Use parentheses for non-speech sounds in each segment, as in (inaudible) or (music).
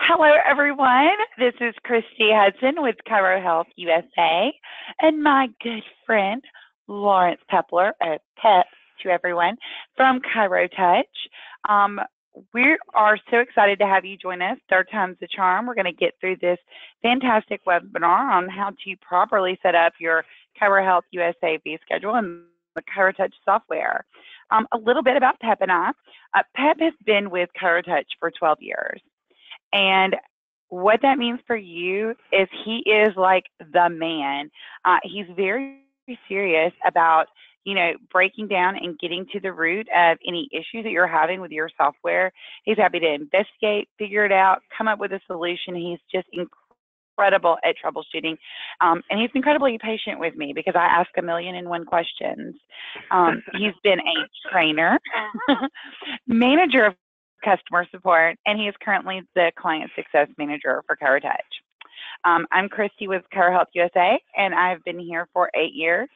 Hello, everyone. This is Christy Hudson with ChiroHealthUSA, and my good friend Lawrence Pepler, uh, Pep to everyone from ChiroTouch. Um, we are so excited to have you join us. Third time's the charm. We're going to get through this fantastic webinar on how to properly set up your ChiroHealthUSA fee schedule and the ChiroTouch software. Um, a little bit about Pep and I. Uh, Pep has been with ChiroTouch for 12 years. And what that means for you is he is like the man. Uh, he's very serious about you know breaking down and getting to the root of any issues that you're having with your software. He's happy to investigate, figure it out, come up with a solution. He's just incredible at troubleshooting, um, and he's incredibly patient with me because I ask a million and one questions. Um, he's been a trainer, (laughs) manager of customer support, and he is currently the client success manager for ChiroTouch. Um, I'm Christy with ChiroHealthUSA, and I've been here for eight years.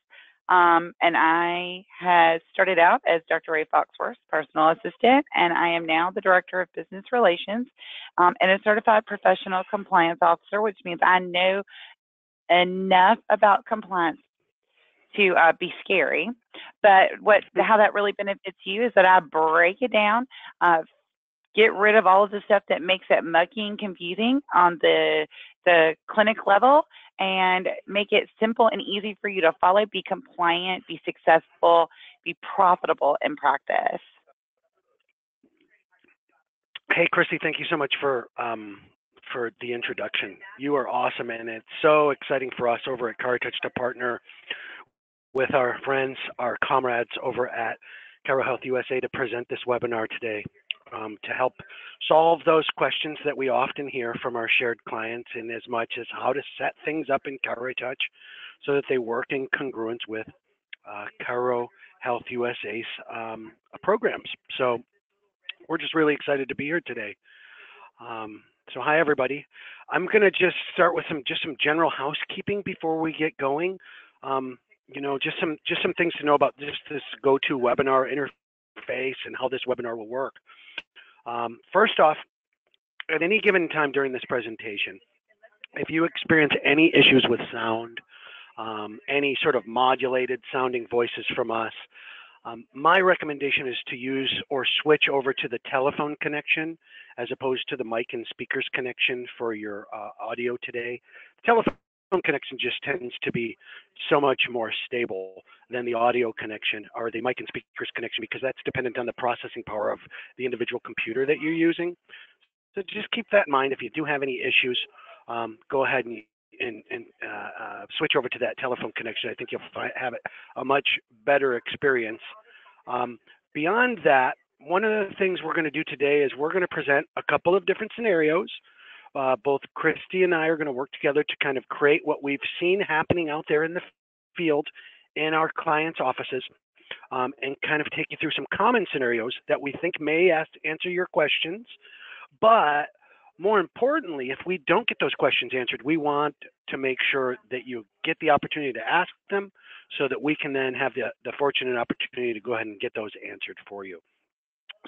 Um, and I have started out as Dr. Ray Foxworth's personal assistant, and I am now the Director of Business Relations um, and a certified professional compliance officer, which means I know enough about compliance to uh, be scary. But what how that really benefits you is that I break it down uh, get rid of all of the stuff that makes it mucky and confusing on the the clinic level and make it simple and easy for you to follow, be compliant, be successful, be profitable in practice. Hey, Christy, thank you so much for um, for the introduction. You are awesome, and it's so exciting for us over at ChiroTouch to partner with our friends, our comrades over at ChiroHealthUSA to present this webinar today um, to help solve those questions that we often hear from our shared clients in as much as how to set things up in ChiroTouch so that they work in congruence with uh, Chiro Health USA's um, programs. So we're just really excited to be here today. Um, so hi everybody. I'm going to just start with some just some general housekeeping before we get going. Um, you know, just some just some things to know about just this GoToWebinar interface and how this webinar will work. Um, first off, at any given time during this presentation, if you experience any issues with sound, um, any sort of modulated sounding voices from us, um, my recommendation is to use or switch over to the telephone connection as opposed to the mic and speakers connection for your uh, audio today. Telephone connection just tends to be so much more stable than the audio connection or the mic and speakers connection because that's dependent on the processing power of the individual computer that you're using. So just keep that in mind. If you do have any issues, um, go ahead and, and, and uh, uh, switch over to that telephone connection. I think you'll have a much better experience. Um, beyond that, one of the things we're going to do today is we're going to present a couple of different scenarios uh, both Christy and I are going to work together to kind of create what we've seen happening out there in the field in our clients' offices um, and kind of take you through some common scenarios that we think may ask, answer your questions. But more importantly, if we don't get those questions answered, we want to make sure that you get the opportunity to ask them so that we can then have the, the fortunate opportunity to go ahead and get those answered for you.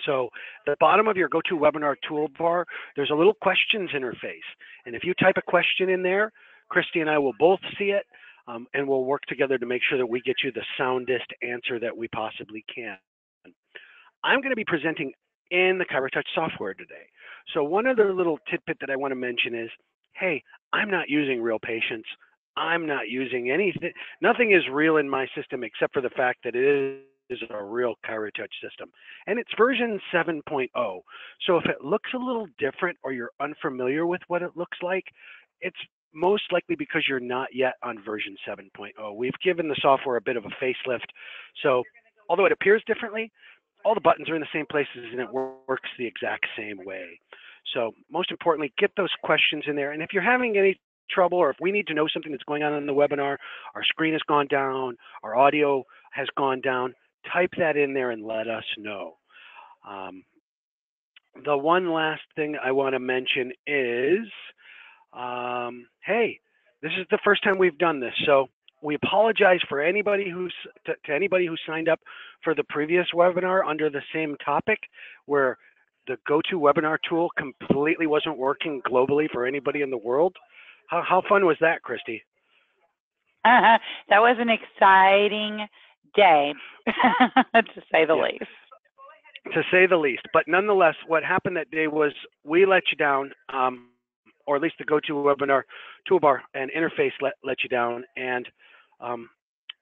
So the bottom of your GoToWebinar toolbar, there's a little questions interface. And if you type a question in there, Christy and I will both see it um, and we'll work together to make sure that we get you the soundest answer that we possibly can. I'm going to be presenting in the ChiroTouch software today. So one other little tidbit that I want to mention is, hey, I'm not using real patients. I'm not using anything. Nothing is real in my system except for the fact that it is is a real ChiroTouch system. And it's version 7.0. So if it looks a little different or you're unfamiliar with what it looks like, it's most likely because you're not yet on version 7.0. We've given the software a bit of a facelift. So although it appears differently, all the buttons are in the same places and it works the exact same way. So most importantly, get those questions in there. And if you're having any trouble or if we need to know something that's going on in the webinar, our screen has gone down, our audio has gone down, type that in there and let us know. Um, the one last thing I want to mention is, um, hey, this is the first time we've done this, so we apologize for anybody who's to, to, anybody who signed up for the previous webinar under the same topic, where the GoToWebinar tool completely wasn't working globally for anybody in the world. How, how fun was that, Christy? Uh, (laughs) that was an exciting day, (laughs) to say the yeah. least. To say the least. But nonetheless, what happened that day was we let you down, um, or at least the GoToWebinar toolbar and interface let, let you down. And um,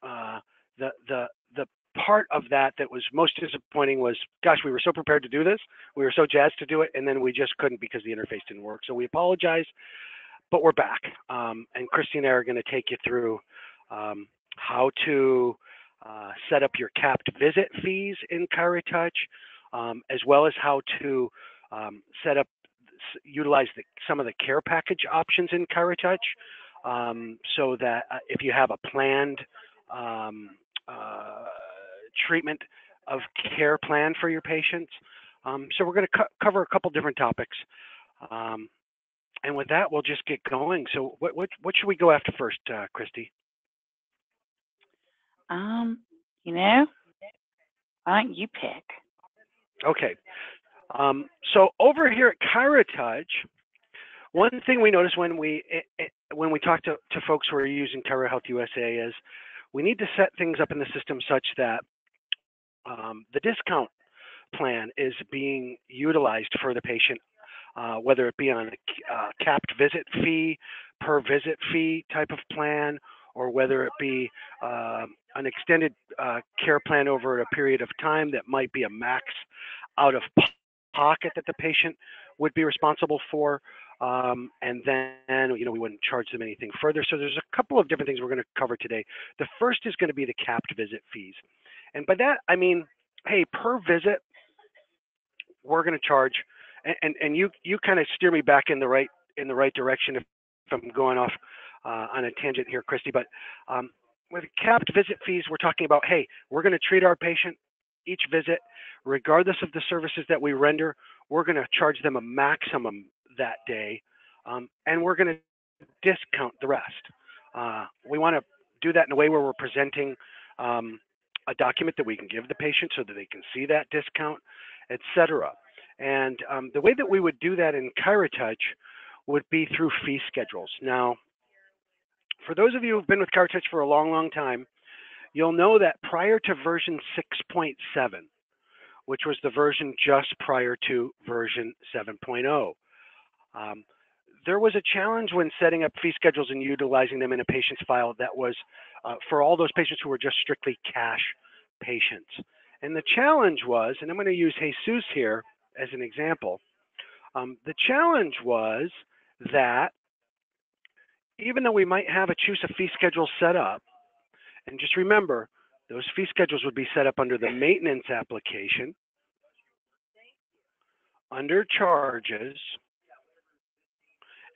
uh, the, the, the part of that that was most disappointing was, gosh, we were so prepared to do this. We were so jazzed to do it, and then we just couldn't because the interface didn't work. So we apologize, but we're back. Um, and Christy and I are going to take you through um, how to uh, set up your capped visit fees in ChiroTouch, um, as well as how to um, set up, utilize the, some of the care package options in ChiroTouch, um, so that uh, if you have a planned um, uh, treatment of care plan for your patients. Um, so we're going to co cover a couple different topics. Um, and with that, we'll just get going. So what, what, what should we go after first, uh, Christy? Um, you know, why don't you pick? Okay. Um, so over here at ChiroTouch, one thing we notice when we it, eh, it, eh, when we talk to, to folks who are using ChiroHealthUSA is we need to set things up in the system such that um, the discount plan is being utilized for the patient, uh, whether it be on a uh, capped visit fee, per visit fee type of plan, or whether it be uh, an extended uh, care plan over a period of time that might be a max out of pocket that the patient would be responsible for. Um, and then, you know, we wouldn't charge them anything further. So there's a couple of different things we're going to cover today. The first is going to be the capped visit fees. And by that, I mean, hey, per visit, we're going to charge, and, and, and you, you kind of steer me back in the right, in the right direction if, if I'm going off uh, on a tangent here, Christy, but um, with capped visit fees, we're talking about, hey, we're going to treat our patient each visit, regardless of the services that we render, we're going to charge them a maximum that day, um, and we're going to discount the rest. Uh, we want to do that in a way where we're presenting um, a document that we can give the patient so that they can see that discount, etc. And um, the way that we would do that in ChiroTouch would be through fee schedules. Now, for those of you who've been with ChiroTouch for a long, long time, you'll know that prior to version 6.7, which was the version just prior to version 7.0, um, there was a challenge when setting up fee schedules and utilizing them in a patient's file that was uh, for all those patients who were just strictly cash patients. And the challenge was, and I'm going to use Jesus here as an example, um, the challenge was that even though we might have a CHUSA fee schedule set up, and just remember, those fee schedules would be set up under the maintenance application, under charges,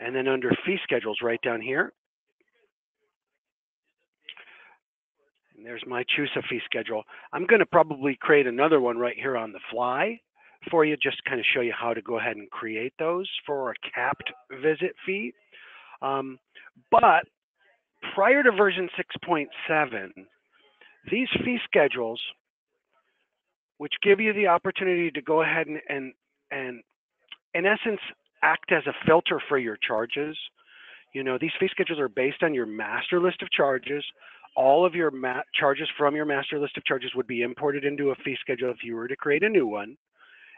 and then under fee schedules right down here. And there's my CHUSA fee schedule. I'm going to probably create another one right here on the fly for you, just kind of show you how to go ahead and create those for a capped visit fee. Um, but prior to version 6.7, these fee schedules, which give you the opportunity to go ahead and, and, and in essence, act as a filter for your charges. You know, these fee schedules are based on your master list of charges. All of your charges from your master list of charges would be imported into a fee schedule if you were to create a new one.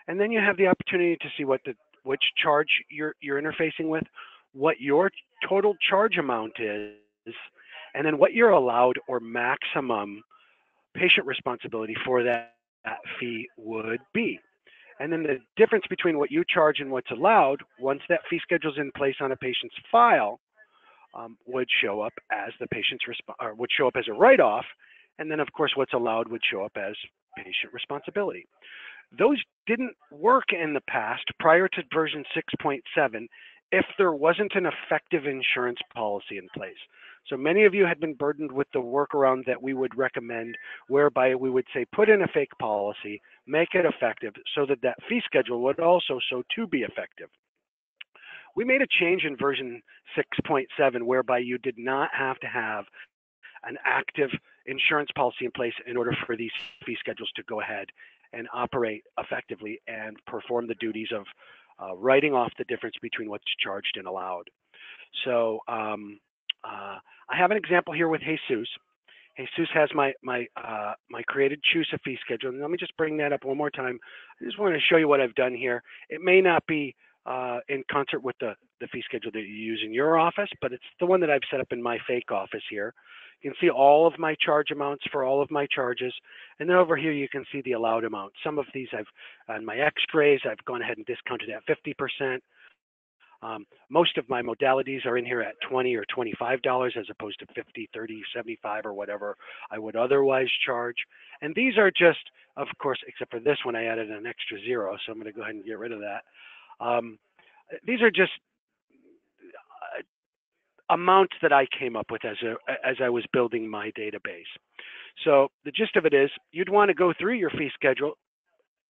And then you have the opportunity to see what the which charge you're you're interfacing with, what your total charge amount is, and then what your allowed or maximum patient responsibility for that, that fee would be. And then the difference between what you charge and what's allowed, once that fee schedule is in place on a patient's file, um, would show up as the patient's resp- would show up as a write-off, and then of course what's allowed would show up as patient responsibility. Those didn't work in the past prior to version 6.7 if there wasn't an effective insurance policy in place. So many of you had been burdened with the workaround that we would recommend, whereby we would say put in a fake policy, make it effective, so that that fee schedule would also so to be effective. We made a change in version 6.7 whereby you did not have to have an active insurance policy in place in order for these fee schedules to go ahead and operate effectively and perform the duties of uh, writing off the difference between what's charged and allowed. So um, uh, I have an example here with Jesus. Jesus has my my uh, my created CHUSA fee schedule. And let me just bring that up one more time. I just want to show you what I've done here. It may not be uh, in concert with the, the fee schedule that you use in your office, but it's the one that I've set up in my fake office here. You can see all of my charge amounts for all of my charges. And then over here, you can see the allowed amount. Some of these I've, on my x-rays, I've gone ahead and discounted at 50%. Um, most of my modalities are in here at 20 or $25 as opposed to 50, 30, 75 or whatever I would otherwise charge. And these are just, of course, except for this one, I added an extra zero. So I'm going to go ahead and get rid of that. Um, these are just amounts that I came up with as a as I was building my database. So the gist of it is you'd want to go through your fee schedule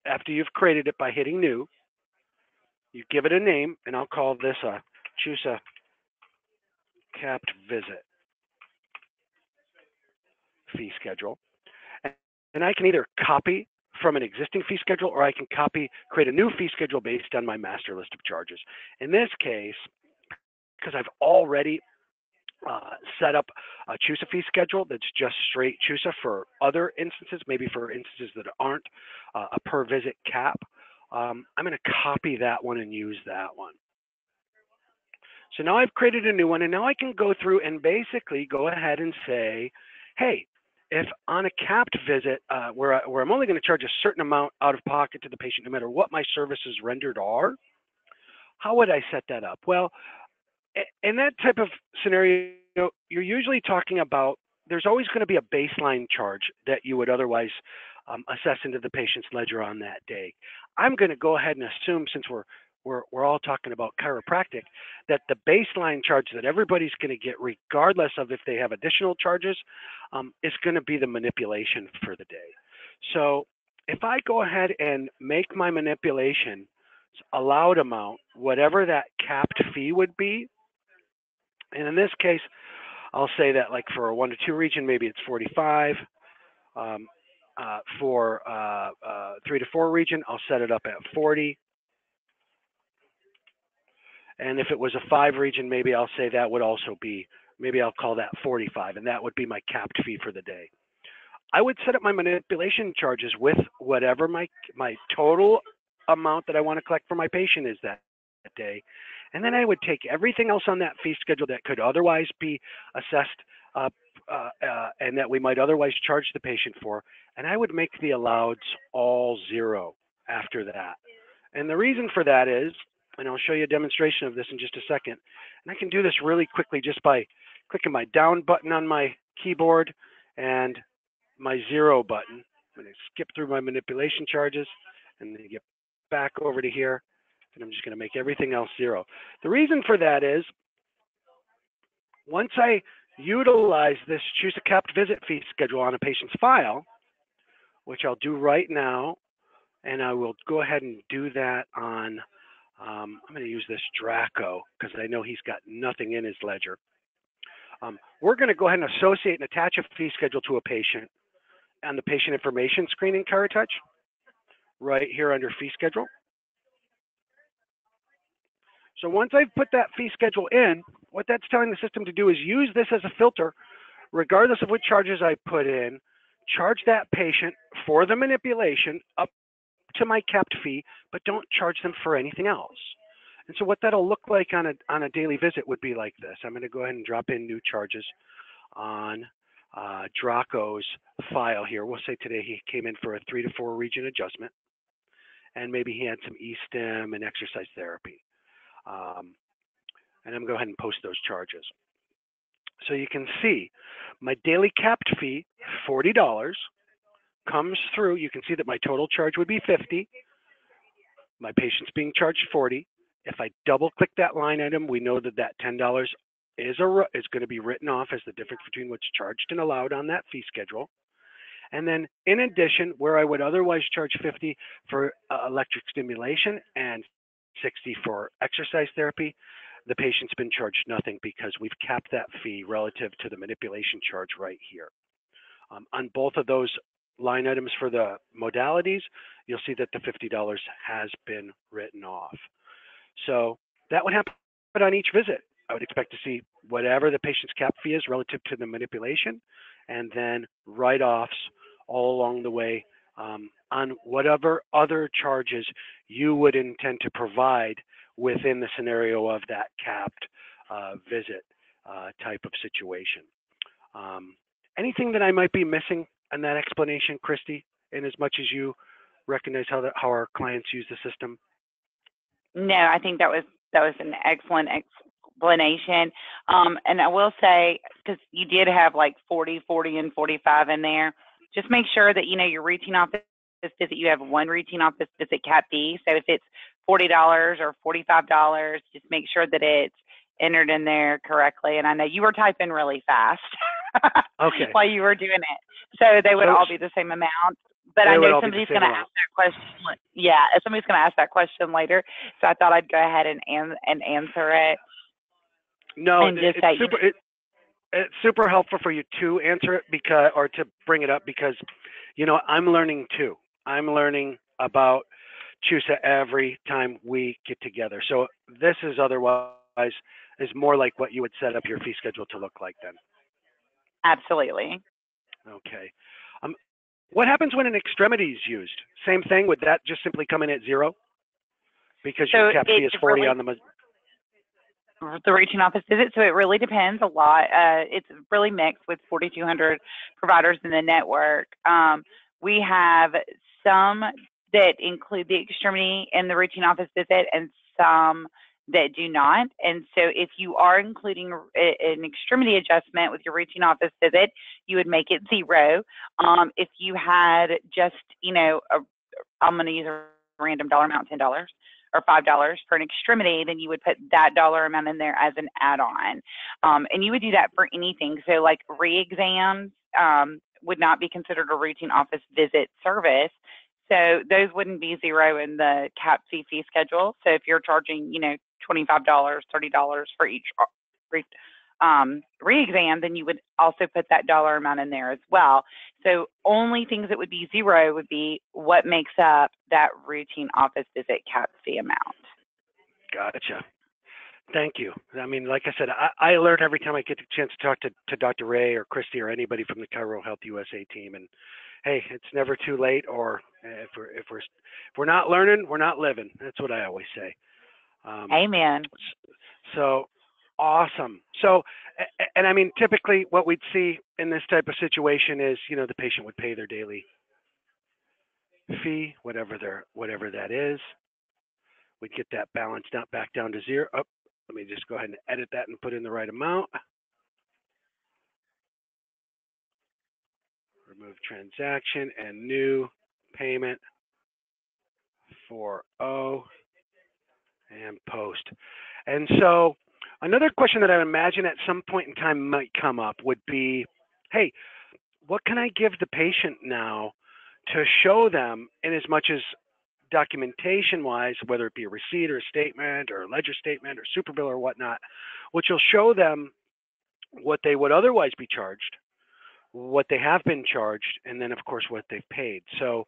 after you've created it by hitting new. You give it a name, and I'll call this a CHUSA capped visit fee schedule. And I can either copy from an existing fee schedule or I can copy, create a new fee schedule based on my master list of charges. In this case, because I've already uh, set up a CHUSA fee schedule that's just straight CHUSA for other instances, maybe for instances that aren't uh, a per visit cap. Um, I'm going to copy that one and use that one. So now I've created a new one, and now I can go through and basically go ahead and say, hey, if on a capped visit uh, where, I, where I'm only going to charge a certain amount out of pocket to the patient, no matter what my services rendered are, how would I set that up? Well, in that type of scenario, you're usually talking about there's always going to be a baseline charge that you would otherwise um, assess into the patient's ledger on that day. I'm going to go ahead and assume, since we're we're, we're all talking about chiropractic, that the baseline charge that everybody's going to get, regardless of if they have additional charges, um, is going to be the manipulation for the day. So if I go ahead and make my manipulation allowed amount, whatever that capped fee would be, and in this case, I'll say that like for a one to two region, maybe it's 45. Um, uh, for uh, uh, three to four region, I'll set it up at 40. And if it was a five region, maybe I'll say that would also be, maybe I'll call that 45, and that would be my capped fee for the day. I would set up my manipulation charges with whatever my my total amount that I want to collect for my patient is that, that day. And then I would take everything else on that fee schedule that could otherwise be assessed uh, uh, uh, and that we might otherwise charge the patient for, and I would make the alloweds all zero after that. And the reason for that is and I'll show you a demonstration of this in just a second. And I can do this really quickly just by clicking my down button on my keyboard and my zero button. I'm going to skip through my manipulation charges and then get back over to here. And I'm just going to make everything else zero. The reason for that is once I utilize this CHUSA capped visit fee schedule on a patient's file, which I'll do right now, and I will go ahead and do that on um, I'm going to use this Draco because I know he's got nothing in his ledger. Um, we're going to go ahead and associate and attach a fee schedule to a patient on the patient information screen in ChiroTouch, right here under fee schedule. So once I've put that fee schedule in, what that's telling the system to do is use this as a filter, regardless of what charges I put in, charge that patient for the manipulation up to my capped fee, but don't charge them for anything else. And so what that'll look like on a, on a daily visit would be like this. I'm going to go ahead and drop in new charges on uh, Draco's file here. We'll say today he came in for a three to four region adjustment, and maybe he had some e-stim and exercise therapy. Um, and I'm going to go ahead and post those charges. So you can see my daily capped fee, $40 comes through, you can see that my total charge would be 50. My patient's being charged 40. If I double click that line item, we know that that $10 is, a, is going to be written off as the difference between what's charged and allowed on that fee schedule. And then in addition, where I would otherwise charge 50 for uh, electric stimulation and 60 for exercise therapy, the patient's been charged nothing because we've capped that fee relative to the manipulation charge right here. Um, on both of those line items for the modalities, you'll see that the $50 has been written off. So that would happen on each visit. I would expect to see whatever the patient's cap fee is relative to the manipulation, and then write-offs all along the way um, on whatever other charges you would intend to provide within the scenario of that capped uh, visit uh, type of situation. Um, anything that I might be missing in that explanation, Christy, in as much as you recognize how, the, how our clients use the system? No, I think that was that was an excellent explanation. Um, and I will say, because you did have like 40, 40, and 45 in there, just make sure that you know your routine office visit. You have one routine office visit cap fee. So if it's forty dollars or forty-five dollars, just make sure that it's entered in there correctly. And I know you were typing really fast. (laughs) okay. While you were doing it, so they would so, all be the same amount. But I know somebody's going to ask that question. Yeah, somebody's going to ask that question later. So I thought I'd go ahead and and, and answer it. No, and it, it's super. It, it's super helpful for you to answer it because or to bring it up because you know i'm learning too. I'm learning about CHUSA every time we get together. So this is otherwise is more like what you would set up your fee schedule to look like then. Absolutely. Okay. Um, what happens when an extremity is used? Same thing would that just simply come in at zero? Because so your cap fee is 40 really, on the the routine office visit. So it really depends a lot. Uh, it's really mixed with 4,200 providers in the network. Um, we have some that include the extremity in the routine office visit and some that do not. And so if you are including an extremity adjustment with your routine office visit, you would make it zero. Um, if you had just, you know, I'm going to use a random dollar amount, $10 or five dollars for an extremity, then you would put that dollar amount in there as an add-on, um, and you would do that for anything. So like re-exams um, would not be considered a routine office visit service. So those wouldn't be zero in the cap fee schedule. So if you're charging, you know, twenty-five dollars, thirty dollars for each uh, um, re-exam, then you would also put that dollar amount in there as well. So only things that would be zero would be what makes up that routine office visit cap fee amount. Gotcha. Thank you. I mean, like I said, I, I learn every time I get the chance to talk to, to Dr. Ray or Christy or anybody from the ChiroHealthUSA team. And hey, it's never too late. Or if we're if we're if we're not learning, we're not living. That's what I always say. Um, Amen. So awesome. So, and I mean, typically what we'd see in this type of situation is, you know, the patient would pay their daily fee, whatever their whatever that is. We'd get that balance out back down to zero. Oh, let me just go ahead and edit that and put in the right amount. Remove transaction and new payment for O oh and post. And so Another question that I imagine at some point in time might come up would be, hey, what can I give the patient now to show them in as much as documentation wise, whether it be a receipt or a statement or a ledger statement or super bill or whatnot, which will show them what they would otherwise be charged, what they have been charged, and then of course what they've paid. So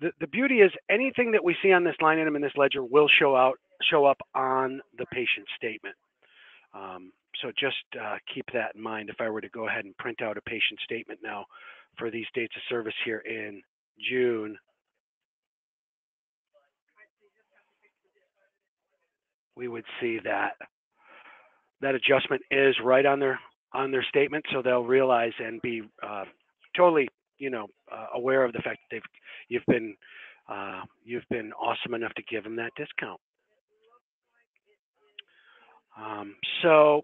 the, the beauty is anything that we see on this line item in this ledger will show out show up on the patient statement. Um, so just uh, keep that in mind. If I were to go ahead and print out a patient statement now for these dates of service here in June, we would see that that adjustment is right on their on their statement, so they'll realize and be uh, totally, you know, uh, aware of the fact that they've you've been uh, you've been awesome enough to give them that discount. Um, so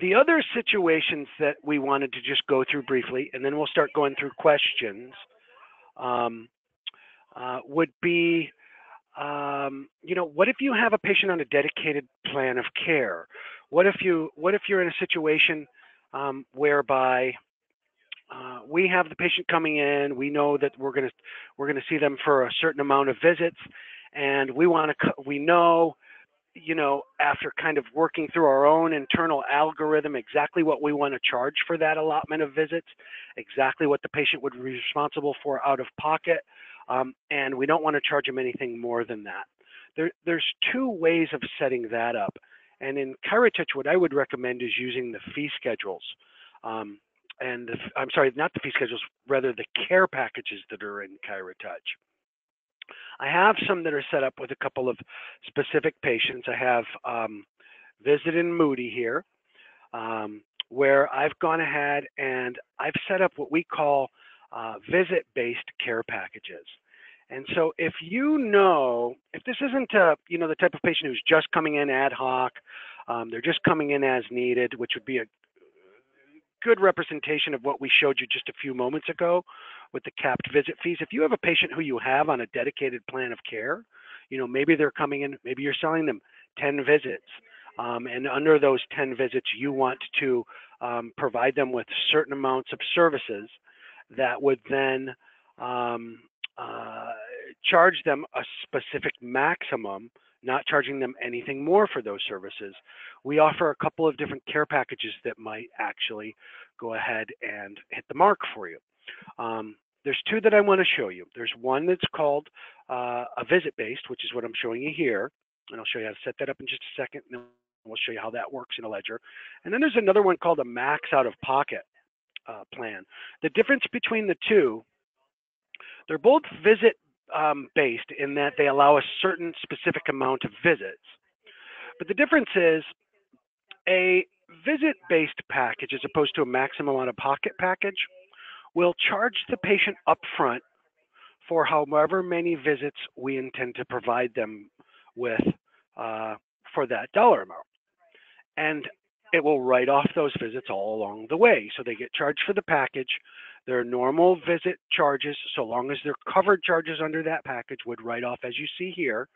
the other situations that we wanted to just go through briefly, and then we'll start going through questions, um, uh, would be, um, you know, what if you have a patient on a dedicated plan of care? What if you, what if you're in a situation um, whereby uh, we have the patient coming in, we know that we're going to, we're to see them for a certain amount of visits, and we want to, we know you know, after kind of working through our own internal algorithm, exactly what we want to charge for that allotment of visits, exactly what the patient would be responsible for out of pocket, um, and we don't want to charge them anything more than that. There, there's two ways of setting that up. And in ChiroTouch, what I would recommend is using the fee schedules. Um, and the, I'm sorry, not the fee schedules, rather the care packages that are in ChiroTouch. I have some that are set up with a couple of specific patients. I have um, Moody here, um, where I've gone ahead and I've set up what we call uh, visit-based care packages. And so if you know, if this isn't a, you know, the type of patient who's just coming in ad hoc, um, they're just coming in as needed, which would be a good representation of what we showed you just a few moments ago with the capped visit fees. If you have a patient who you have on a dedicated plan of care, you know, maybe they're coming in, maybe you're selling them 10 visits. Um, and under those 10 visits, you want to um, provide them with certain amounts of services that would then um, uh, charge them a specific maximum, not charging them anything more for those services. We offer a couple of different care packages that might actually go ahead and hit the mark for you. Um, there's two that I want to show you. There's one that's called uh, a visit-based, which is what I'm showing you here. And I'll show you how to set that up in just a second. And then we'll show you how that works in a ledger. And then there's another one called a max out-of-pocket uh, plan. The difference between the two they're both visit um, based in that they allow a certain specific amount of visits. But the difference is a visit based package as opposed to a maximum out of pocket package will charge the patient upfront for however many visits we intend to provide them with uh, for that dollar amount. And it will write off those visits all along the way. So they get charged for the package, their normal visit charges, so long as they're covered charges under that package, would write off as you see here,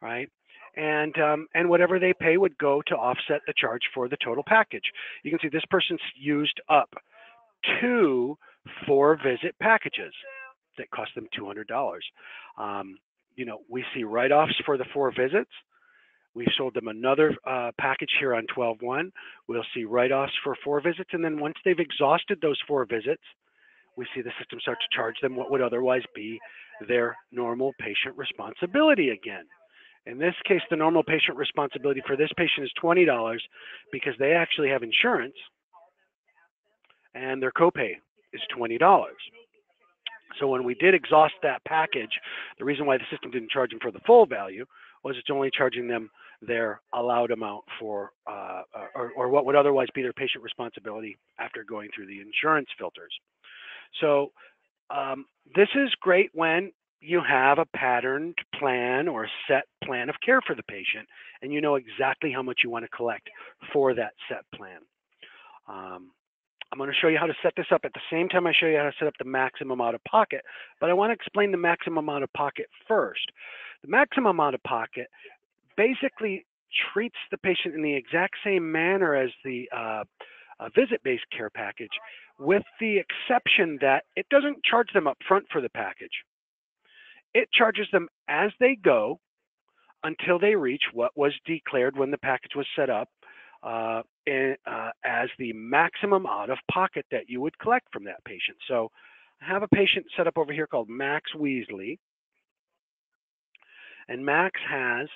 right? And um, and whatever they pay would go to offset the charge for the total package. You can see this person's used up two four visit packages that cost them $200. Um, you know, we see write-offs for the four visits. We sold them another uh, package here on 12-1. We'll see write-offs for four visits, and then once they've exhausted those four visits, we see the system start to charge them what would otherwise be their normal patient responsibility again. In this case, the normal patient responsibility for this patient is $20 because they actually have insurance and their copay is $20. So when we did exhaust that package, the reason why the system didn't charge them for the full value was it's only charging them their allowed amount for, uh, or, or what would otherwise be their patient responsibility after going through the insurance filters. So um, this is great when you have a patterned plan or set plan of care for the patient and you know exactly how much you want to collect for that set plan. Um, I'm going to show you how to set this up at the same time I show you how to set up the maximum out of pocket, but I want to explain the maximum out of pocket first. The maximum out of pocket basically treats the patient in the exact same manner as the uh, visit-based care package, with the exception that it doesn't charge them up front for the package. It charges them as they go until they reach what was declared when the package was set up uh, uh, as the maximum out of pocket that you would collect from that patient. So I have a patient set up over here called Max Weasley. And Max has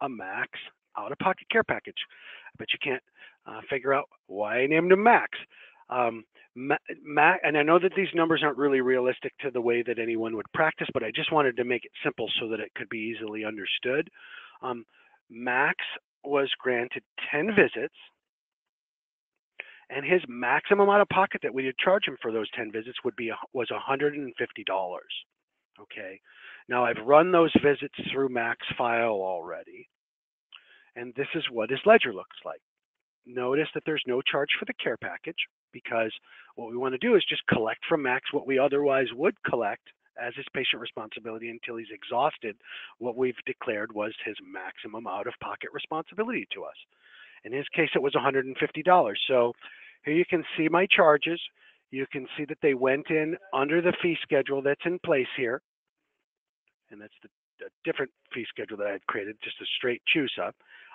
a max out of pocket care package. But you can't uh, figure out why I named him Max. Um, Mac, and I know that these numbers aren't really realistic to the way that anyone would practice, but I just wanted to make it simple so that it could be easily understood. Um, Max was granted 10 visits, and his maximum out of pocket that we would charge him for those 10 visits would be was $150. Okay. Now I've run those visits through Max file already, and this is what his ledger looks like. Notice that there's no charge for the care package because what we want to do is just collect from Max what we otherwise would collect as his patient responsibility until he's exhausted what we've declared was his maximum out of pocket responsibility to us. In his case, it was $150. So here you can see my charges. You can see that they went in under the fee schedule that's in place here. And that's the different fee schedule that I had created, just a straight CHUSA.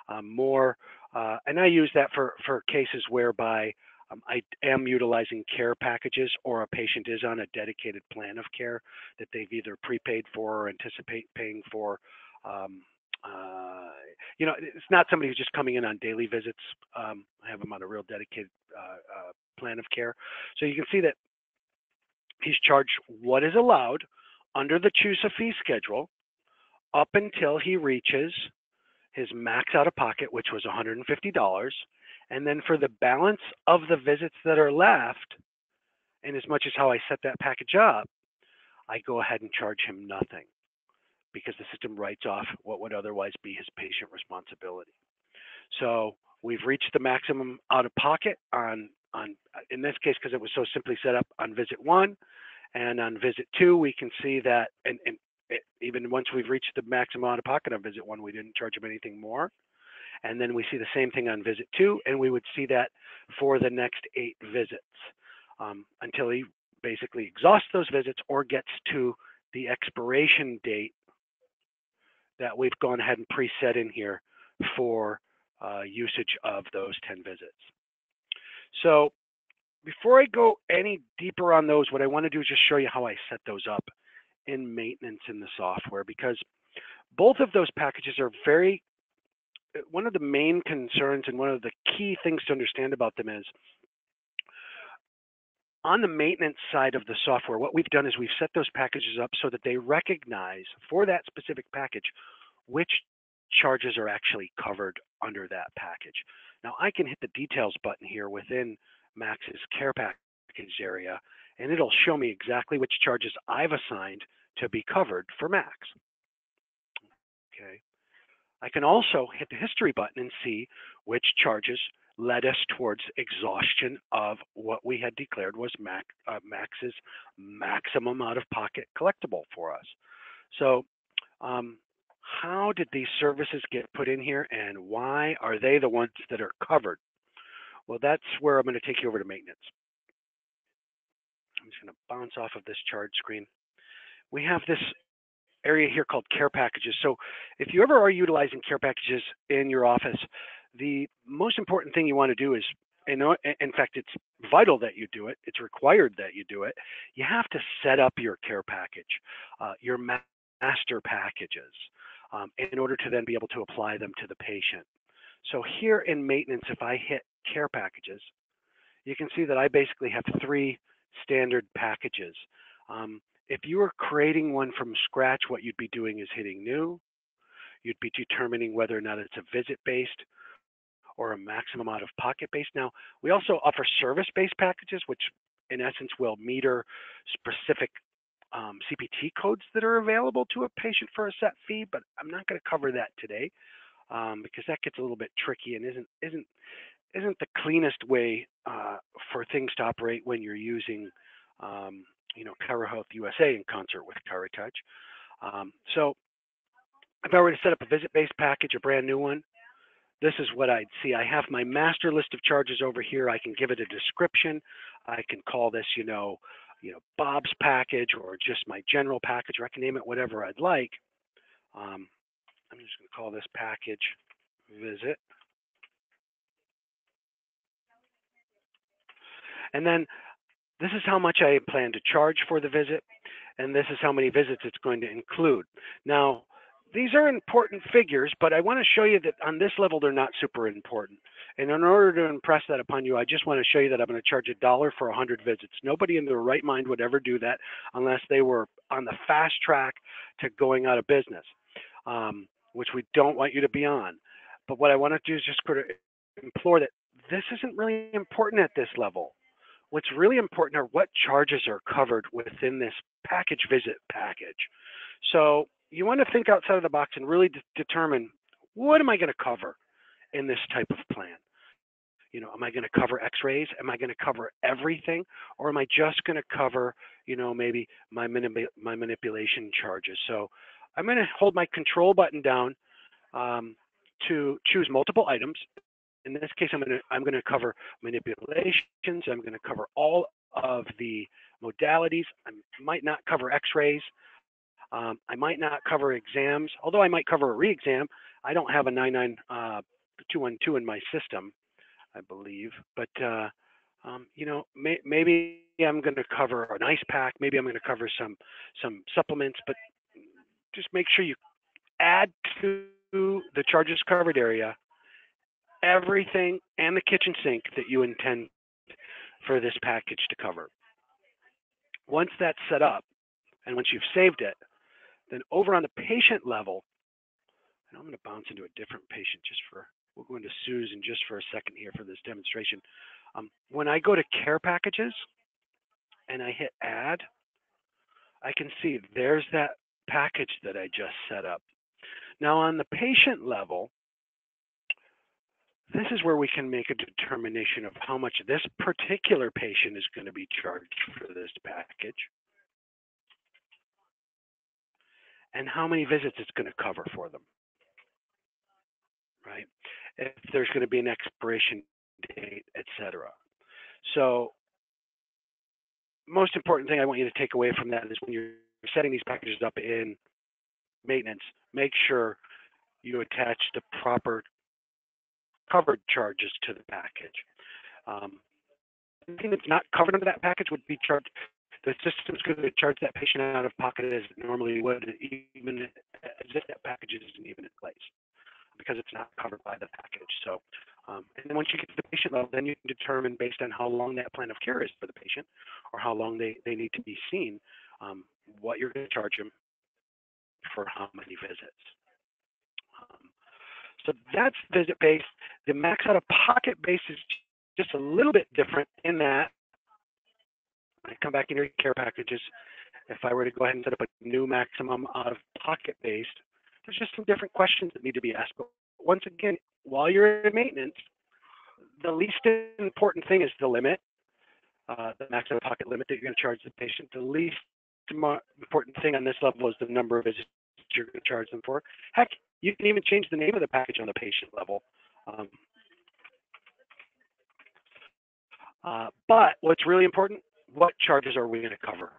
Um, more, uh, and I use that for, for cases whereby um, I am utilizing care packages or a patient is on a dedicated plan of care that they've either prepaid for or anticipate paying for. Um, uh, you know, it's not somebody who's just coming in on daily visits. Um, I have him on a real dedicated uh, uh, plan of care. So you can see that he's charged what is allowed under the CHUSA fee schedule up until he reaches his max out of pocket, which was $150. And then for the balance of the visits that are left, and as much as how I set that package up, I go ahead and charge him nothing because the system writes off what would otherwise be his patient responsibility. So we've reached the maximum out of pocket on, on in this case, because it was so simply set up on visit one, and on visit two, we can see that, and, and it, even once we've reached the maximum out of pocket on visit one, we didn't charge him anything more. And then we see the same thing on visit two, and we would see that for the next eight visits um, until he basically exhausts those visits or gets to the expiration date that we've gone ahead and preset in here for uh, usage of those 10 visits. So before I go any deeper on those, what I want to do is just show you how I set those up in maintenance in the software because both of those packages are very, one of the main concerns and one of the key things to understand about them is on the maintenance side of the software, what we've done is we've set those packages up so that they recognize for that specific package which charges are actually covered under that package. Now I can hit the details button here within Max's care package area, and it'll show me exactly which charges I've assigned to be covered for Max. Okay. I can also hit the history button and see which charges led us towards exhaustion of what we had declared was Mac, uh, Max's maximum out-of-pocket collectible for us. So um, how did these services get put in here and why are they the ones that are covered? Well, that's where I'm going to take you over to maintenance. I'm just going to bounce off of this charge screen. We have this area here called care packages. So if you ever are utilizing care packages in your office, the most important thing you want to do is, in, in fact, it's vital that you do it. It's required that you do it. You have to set up your care package, uh, your master packages, um, in order to then be able to apply them to the patient. So here in maintenance, if I hit care packages, you can see that I basically have three standard packages. Um, if you were creating one from scratch, what you'd be doing is hitting new. You'd be determining whether or not it's a visit-based or a maximum out of pocket based. Now, we also offer service based packages, which in essence will meter specific um, CPT codes that are available to a patient for a set fee, but I'm not going to cover that today um, because that gets a little bit tricky and isn't isn't isn't the cleanest way uh, for things to operate when you're using um, you know ChiroHealthUSA in concert with ChiroTouch. Um, so if I were to set up a visit-based package, a brand new one, this is what I'd see. I have my master list of charges over here. I can give it a description. I can call this, you know, you know, Bob's package or just my general package, or I can name it whatever I'd like. Um, I'm just going to call this package visit. And then this is how much I plan to charge for the visit, and this is how many visits it's going to include. Now, these are important figures, but I want to show you that on this level, they're not super important. And in order to impress that upon you, I just want to show you that I'm going to charge a dollar for 100 visits. Nobody in their right mind would ever do that unless they were on the fast track to going out of business, um, which we don't want you to be on. But what I want to do is just of implore that this isn't really important at this level. What's really important are what charges are covered within this package visit package. So you want to think outside of the box and really determine what am I going to cover in this type of plan? You know, am I going to cover x-rays? Am I going to cover everything? Or am I just going to cover, you know, maybe my, manip my manipulation charges? So I'm going to hold my control button down um, to choose multiple items. In this case, I'm going to I'm going to cover manipulations. I'm going to cover all of the modalities. I might not cover X-rays. Um, I might not cover exams, although I might cover a re-exam. I don't have a 99212 uh, in my system, I believe. But uh, um, you know, may, maybe I'm going to cover an ice pack. Maybe I'm going to cover some some supplements. But just make sure you add to the charges covered area everything and the kitchen sink that you intend for this package to cover. Once that's set up, and once you've saved it, then over on the patient level, and I'm going to bounce into a different patient just for, we'll go into Susan just for a second here for this demonstration. Um, when I go to care packages and I hit add, I can see there's that package that I just set up. Now on the patient level, this is where we can make a determination of how much this particular patient is going to be charged for this package and how many visits it's going to cover for them, right? If there's going to be an expiration date, etc. So most important thing I want you to take away from that is when you're setting these packages up in maintenance, make sure you attach the proper covered charges to the package. Um, anything that's not covered under that package would be charged. The system's going to charge that patient out of pocket as it normally would, even as if that package isn't even in place, because it's not covered by the package. So, um, and then once you get to the patient level, then you can determine based on how long that plan of care is for the patient, or how long they, they need to be seen, um, what you're going to charge them for how many visits. So that's visit based. The max out of pocket base is just a little bit different in that I come back in your care packages, if I were to go ahead and set up a new maximum out of pocket based, there's just some different questions that need to be asked. But once again, while you're in maintenance, the least important thing is the limit, uh, the max out of pocket limit that you're going to charge the patient. The least important thing on this level is the number of visits you're going to charge them for. Heck, you can even change the name of the package on the patient level. Um, uh, but what's really important, what charges are we going to cover?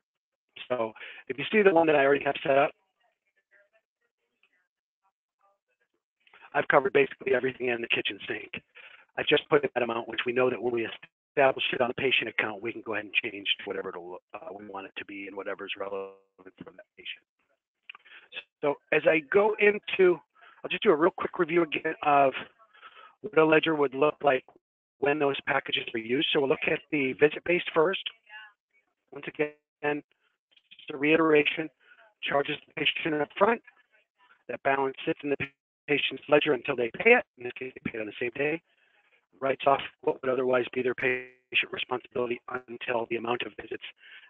So if you see the one that I already have set up, I've covered basically everything in the kitchen sink. I just put that amount, which we know that when we establish it on the patient account, we can go ahead and change to whatever uh, we want it to be and whatever is relevant from that patient. So as I go into I'll just do a real quick review again of what a ledger would look like when those packages are used. So we'll look at the visit based first. Once again, just a reiteration, charges the patient up front. That balance sits in the patient's ledger until they pay it. In this case, they pay it on the same day. Writes off what would otherwise be their patient responsibility until the amount of visits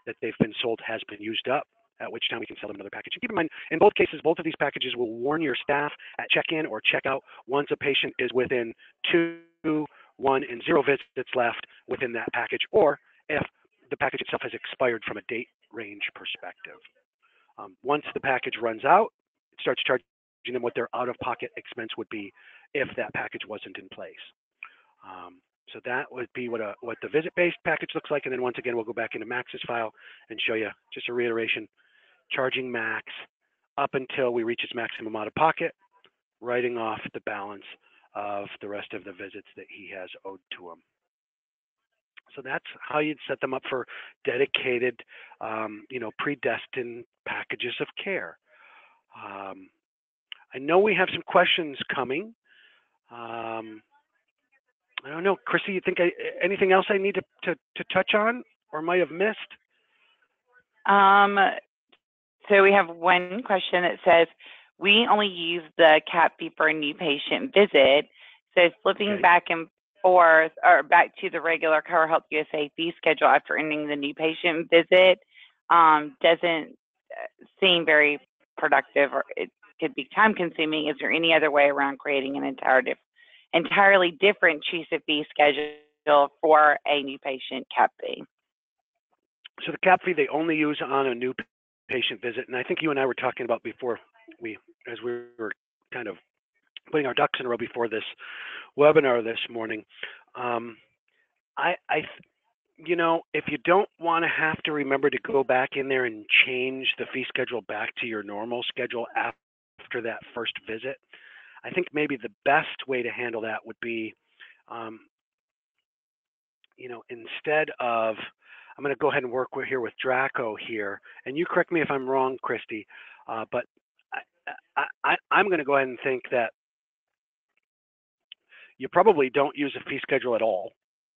that they've been sold has been used up at which time we can sell them another package. And keep in mind, in both cases, both of these packages will warn your staff at check-in or check-out once a patient is within two, one, and zero visits left within that package, or if the package itself has expired from a date range perspective. Um, once the package runs out, it starts charging them what their out-of-pocket expense would be if that package wasn't in place. Um, so that would be what a what the visit-based package looks like, and then once again we'll go back into Max's file and show you just a reiteration charging max up until we reach its maximum out of pocket, writing off the balance of the rest of the visits that he has owed to him. So that's how you'd set them up for dedicated, um, you know, predestined packages of care. Um, I know we have some questions coming. Um, I don't know, Chrissy. You think I, anything else I need to, to, to touch on or might have missed? Um, so we have one question that says, we only use the CAP fee for a new patient visit. So flipping okay. back and or back to the regular ChiroHealthUSA fee schedule after ending the new patient visit um, doesn't uh, seem very productive or it could be time consuming. Is there any other way around creating an entire diff- entirely different CHUSA fee schedule for a new patient CAP fee? So the CAP fee they only use on a new patient visit. And I think you and I were talking about before we, as we were kind of putting our ducks in a row before this webinar this morning. Um, I, I you know, if you don't want to have to remember to go back in there and change the fee schedule back to your normal schedule after that first visit, I think maybe the best way to handle that would be, um, you know, instead of, I'm going to go ahead and work with, here with Draco here, and you correct me if I'm wrong, Christy, uh, but I, I, I'm going to go ahead and think that you probably don't use a fee schedule at all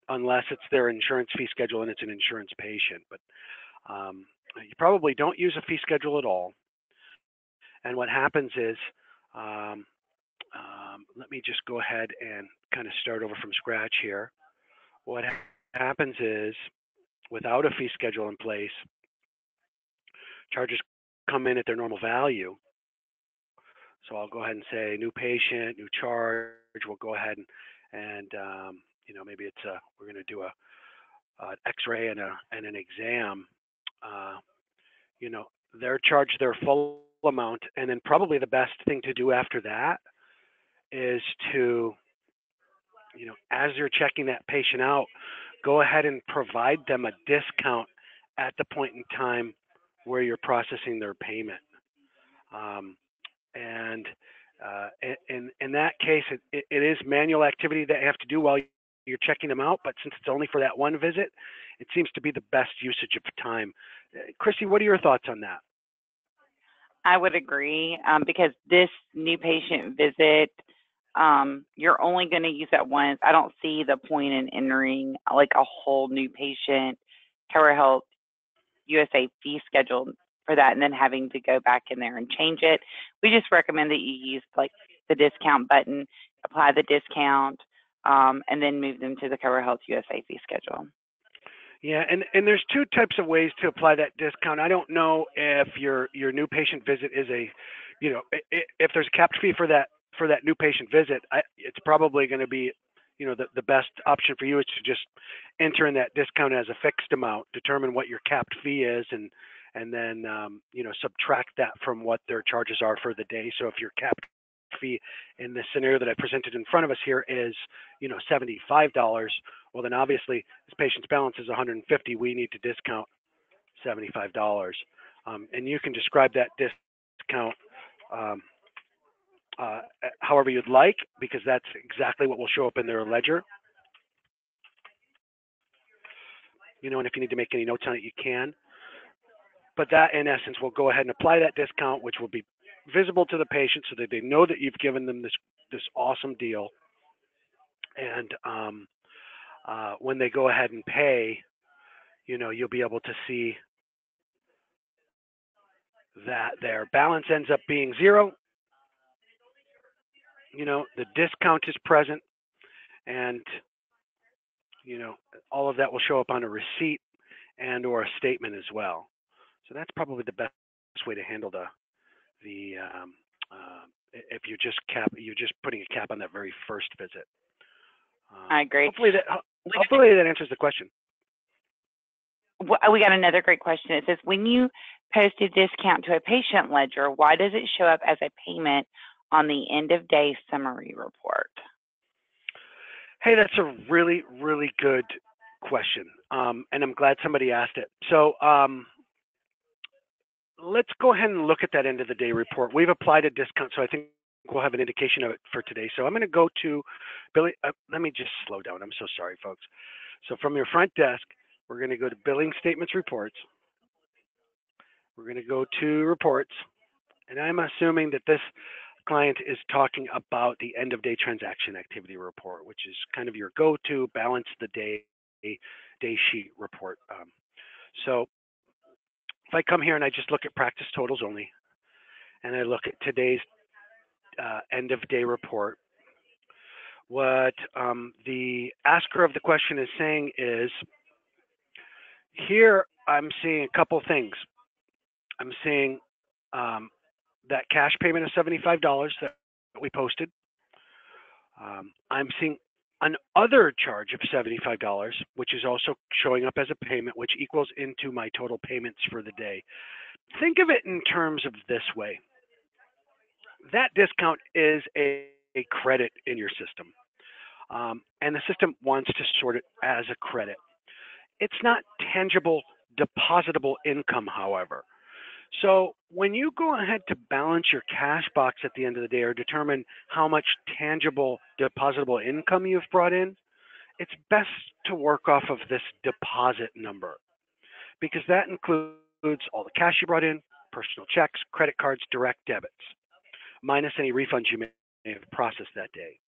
unless it's their insurance fee schedule and it's an insurance patient. But um, you probably don't use a fee schedule at all. And what happens is, um, um, let me just go ahead and kind of start over from scratch here. What ha happens is, without a fee schedule in place, charges come in at their normal value. So I'll go ahead and say new patient, new charge. We'll go ahead and, and um, you know, maybe it's a, we're going to do a, an X-ray and a and an exam. Uh, you know, they're charged their full amount, and then probably the best thing to do after that is to, you know, as you're checking that patient out, go ahead and provide them a discount at the point in time where you're processing their payment. Um, and uh, in, in that case, it, it is manual activity that you have to do while you're checking them out, but since it's only for that one visit, it seems to be the best usage of time. Uh, Christy, what are your thoughts on that? I would agree um, because this new patient visit, um, you're only going to use that once. I don't see the point in entering like a whole new patient Cover Health USA fee schedule for that and then having to go back in there and change it. We just recommend that you use like the discount button, apply the discount, um, and then move them to the ChiroHealthUSA fee schedule. Yeah, and, and there's two types of ways to apply that discount. I don't know if your your new patient visit is a, you know, if there's a capped fee for that for that new patient visit, I, it's probably going to be, you know, the, the best option for you is to just enter in that discount as a fixed amount, determine what your capped fee is, and and then um, you know subtract that from what their charges are for the day. So if your cap fee in the scenario that I presented in front of us here is, you know, $75, well then obviously this patient's balance is 150. We need to discount $75. Um, and you can describe that discount um, uh, however you'd like, because that's exactly what will show up in their ledger. You know, and if you need to make any notes on it, you can. But that, in essence, will go ahead and apply that discount, which will be visible to the patient so that they know that you've given them this this awesome deal. And um, uh, when they go ahead and pay, you know, you'll be able to see that their balance ends up being zero. You know, the discount is present, and you know, all of that will show up on a receipt and or a statement as well. So that's probably the best way to handle the the um, uh, if you're just cap you're just putting a cap on that very first visit. Uh, I agree. Hopefully that hopefully that answers the question. We got another great question. It says when you post a discount to a patient ledger, why does it show up as a payment on the end of day summary report? Hey, that's a really really good question, um, and I'm glad somebody asked it. So. Um, let's go ahead and look at that end of the day report. We've applied a discount, so I think we'll have an indication of it for today. So I'm going to go to Billy. Uh, let me just slow down. I'm so sorry, folks. So from your front desk, we're going to go to billing statements reports. We're going to go to reports, and I'm assuming that this client is talking about the end of day transaction activity report, which is kind of your go-to balance the day day sheet report. Um, so if I come here and I just look at practice totals only, and I look at today's uh, end of day report, what um, the asker of the question is saying is, here I'm seeing a couple things. I'm seeing um, that cash payment of $75 that we posted. Um, I'm seeing an other charge of $75, which is also showing up as a payment, which equals into my total payments for the day. Think of it in terms of this way. That discount is a, a credit in your system. Um, and the system wants to sort it as a credit. It's not tangible depositable income, however. So when you go ahead to balance your cash box at the end of the day or determine how much tangible depositable income you've brought in, it's best to work off of this deposit number because that includes all the cash you brought in, personal checks, credit cards, direct debits, minus any refunds you may have processed that day.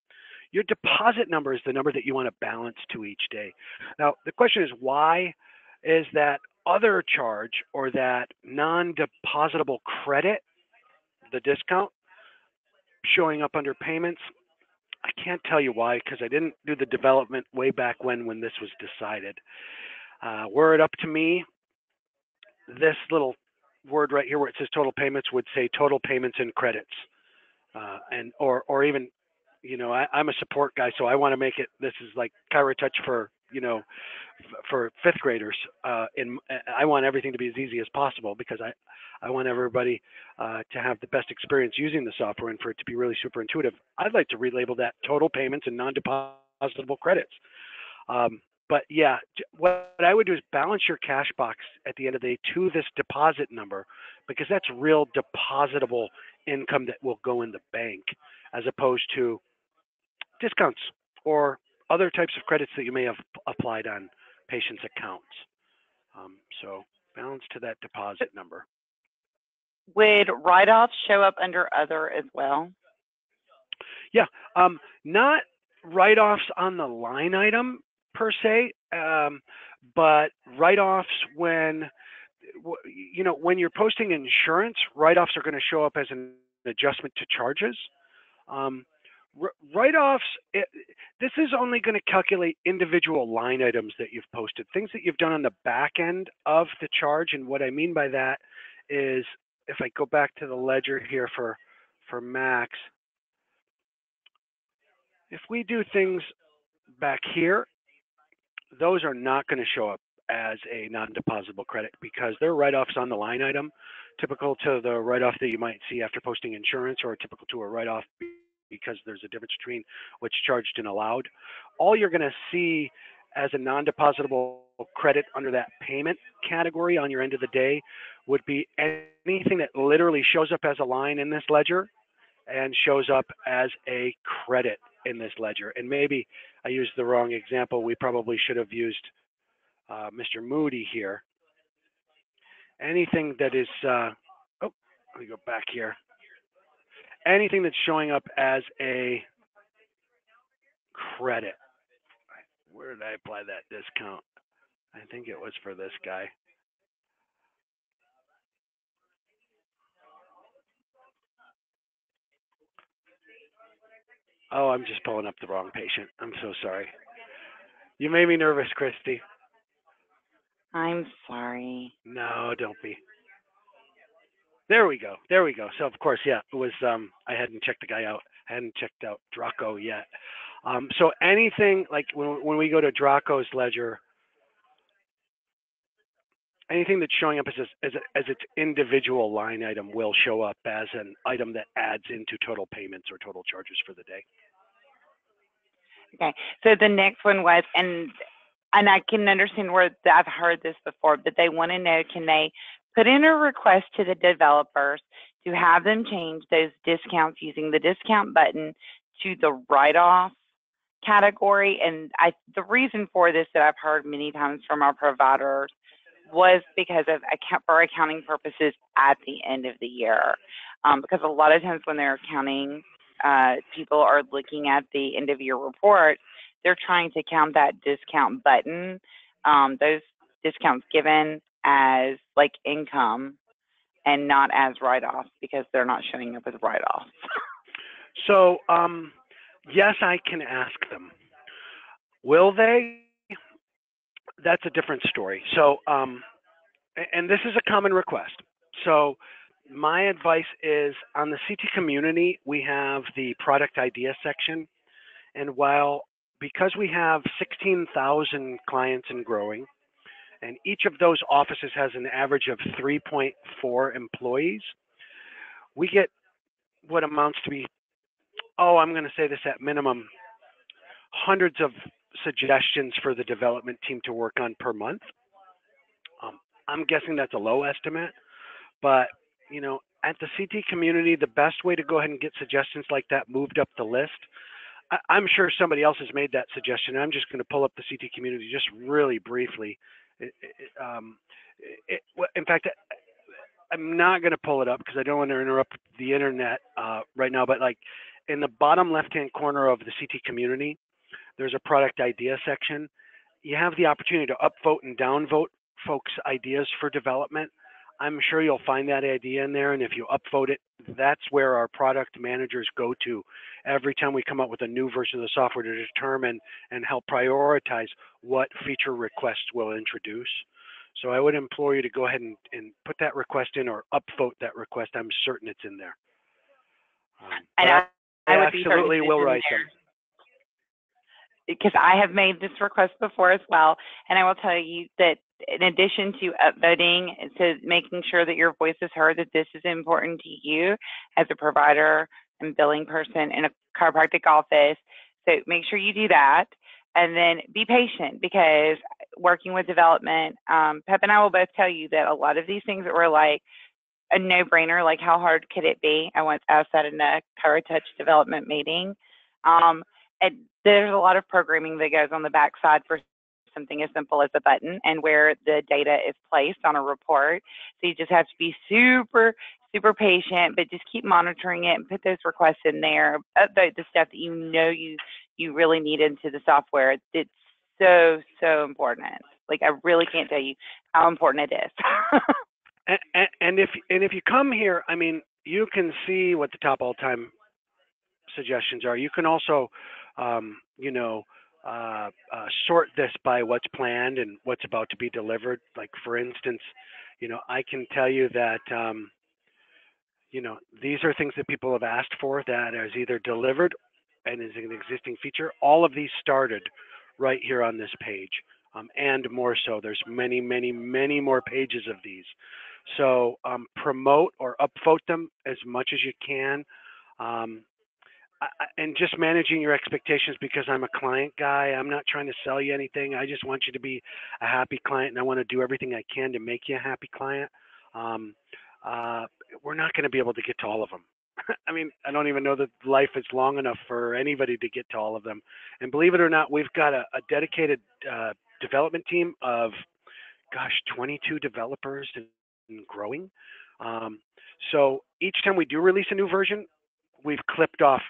Your deposit number is the number that you want to balance to each day. Now, the question is why is that other charge or that non-depositable credit, the discount, showing up under payments? I can't tell you why because I didn't do the development way back when when this was decided. Uh, were it up to me, this little word right here where it says total payments would say total payments and credits, uh, and or or even, you know, I, am a support guy, so I want to make it. This is like ChiroTouch for you know, for fifth graders. Uh, in I want everything to be as easy as possible because I I want everybody uh, to have the best experience using the software and for it to be really super intuitive. I'd like to relabel that total payments and non-depositable credits. Um, but yeah, what I would do is balance your cash box at the end of the day to this deposit number because that's real depositable income that will go in the bank as opposed to discounts or other types of credits that you may have applied on patients' accounts. Um, so balance to that deposit number. Would write-offs show up under other as well? Yeah, um, not write-offs on the line item per se, um, but write-offs when you know when you're posting insurance, write-offs are going to show up as an adjustment to charges. Um, write-offs eh, this is only going to calculate individual line items that you've posted things that you've done on the back end of the charge and what i mean by that is if i go back to the ledger here for for max if we do things back here those are not going to show up as a non-depositable credit because they're write-offs on the line item typical to the write-off that you might see after posting insurance or typical to a write-off because there's a difference between what's charged and allowed. All you're going to see as a non-depositable credit under that payment category on your end of the day would be anything that literally shows up as a line in this ledger and shows up as a credit in this ledger. And maybe I used the wrong example. We probably should have used uh, Mr. Moody here. Anything that is, uh, oh, let me go back here anything that's showing up as a credit. Where did I apply that discount? I think it was for this guy. Oh, I'm just pulling up the wrong patient. I'm so sorry. You made me nervous, Christy. I'm sorry. No, don't be. There we go. There we go. So of course, yeah, it was. Um, I hadn't checked the guy out. I hadn't checked out Draco yet. Um, so anything like when when we go to Draco's ledger, anything that's showing up as as, as its individual line item will show up as an item that adds into total payments or total charges for the day. Okay. So the next one was, and and I can understand where I've heard this before, but they want to know can they put in a request to the developers to have them change those discounts using the discount button to the write-off category. And I, the reason for this that I've heard many times from our providers was because of account for accounting purposes at the end of the year. Um, because a lot of times when they're accounting, uh, people are looking at the end of year report, they're trying to count that discount button, um, those discounts given as like income and not as write-offs because they're not showing up as write-offs. so, um, yes, I can ask them. Will they? That's a different story. So, um, and this is a common request. So, my advice is on the CT community, we have the product idea section. And while because we have 16,000 clients and growing, and each of those offices has an average of 3.4 employees. We get what amounts to be, oh, I'm going to say this at minimum, hundreds of suggestions for the development team to work on per month. Um, I'm guessing that's a low estimate, but you know, at the CT community, the best way to go ahead and get suggestions like that moved up the list. I, am sure somebody else has made that suggestion. I'm just going to pull up the CT community just really briefly. It, it, um, in fact, I'm not going to pull it up because I don't want to interrupt the internet uh, right now. But like in the bottom left-hand corner of the CT community, there's a product idea section. You have the opportunity to upvote and downvote folks' ideas for development. I'm sure you'll find that idea in there, and if you upvote it, that's where our product managers go to every time we come up with a new version of the software to determine and help prioritize what feature requests we'll introduce. So I would implore you to go ahead and, and put that request in or upvote that request. I'm certain it's in there. Um, and I, I, I absolutely will write them because I have made this request before as well, and I will tell you that in addition to upvoting, to making sure that your voice is heard, that this is important to you as a provider and billing person in a chiropractic office. So make sure you do that, and then be patient because working with development, um, Pep and I will both tell you that a lot of these things that were like a no-brainer, like how hard could it be? I once asked that in a ChiroTouch development meeting. Um, and there's a lot of programming that goes on the backside for something as simple as a button and where the data is placed on a report. So you just have to be super, super patient, but just keep monitoring it and put those requests in there. Upvote the stuff that you know you you really need into the software. It's so so important. Like I really can't tell you how important it is. (laughs) and, and, if and if you come here, I mean, you can see what the top all-time suggestions are. You can also um, you know, uh, uh, sort this by what's planned and what's about to be delivered. Like for instance, you know, I can tell you that, um, you know, these are things that people have asked for that is either delivered and is an existing feature. All of these started right here on this page, um, and more so. There's many, many, many more pages of these. So um, promote or upvote them as much as you can. Um, and just managing your expectations because I'm a client guy. I'm not trying to sell you anything. I just want you to be a happy client, and I want to do everything I can to make you a happy client. Um, uh, we're not going to be able to get to all of them. (laughs) I mean, I don't even know that life is long enough for anybody to get to all of them. And believe it or not, we've got a, a dedicated uh, development team of, gosh, 22 developers and growing. Um, so each time we do release a new version, we've clipped off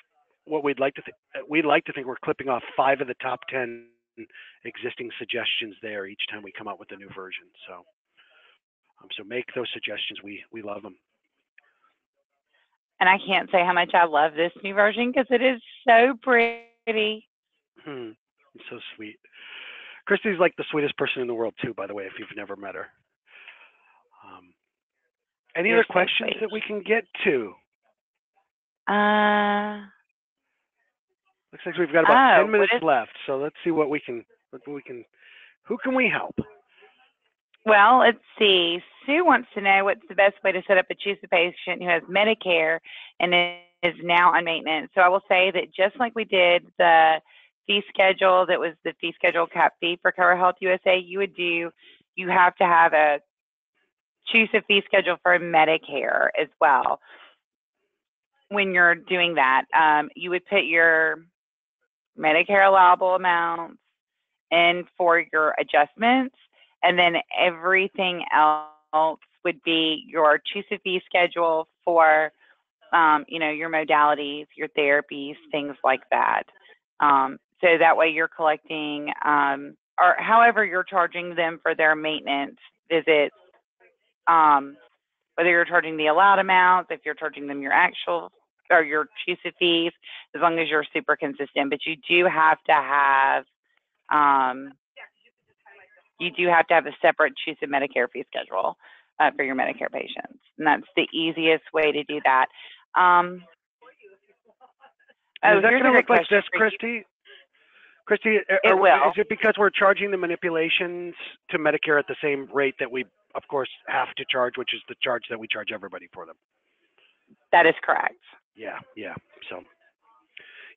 what we'd like to th- uh, we'd like to think we're clipping off five of the top ten existing suggestions there each time we come out with a new version. So, um, so make those suggestions. We we love them. And I can't say how much I love this new version because it is so pretty. Hmm. So sweet. Christy's like the sweetest person in the world too, by the way, if you've never met her. Um, any You're other so questions sweet. that we can get to? Uh, Looks like we've got about oh, 10 minutes left. So let's see what we can, what we can, who can we help? Well, let's see. Sue wants to know what's the best way to set up a CHUSA patient who has Medicare and is now on maintenance. So I will say that just like we did the fee schedule that was the fee schedule cap fee for ChiroHealthUSA, you would do, you have to have a CHUSA fee schedule for Medicare as well. When you're doing that, um, you would put your Medicare allowable amounts and for your adjustments. And then everything else would be your CHUSA fee schedule for, um, you know, your modalities, your therapies, things like that. Um, so that way you're collecting, um, or however you're charging them for their maintenance visits, um, whether you're charging the allowed amounts, if you're charging them your actual or your CHUSA fees as long as you're super consistent. But you do have to have um, you do have to have a separate CHUSA Medicare fee schedule uh, for your Medicare patients, and that's the easiest way to do that. Um, oh, is that going to look like this, Christy? Christy, it will. is it because we're charging the manipulations to Medicare at the same rate that we, of course, have to charge, which is the charge that we charge everybody for them? That is correct. Yeah, yeah. So,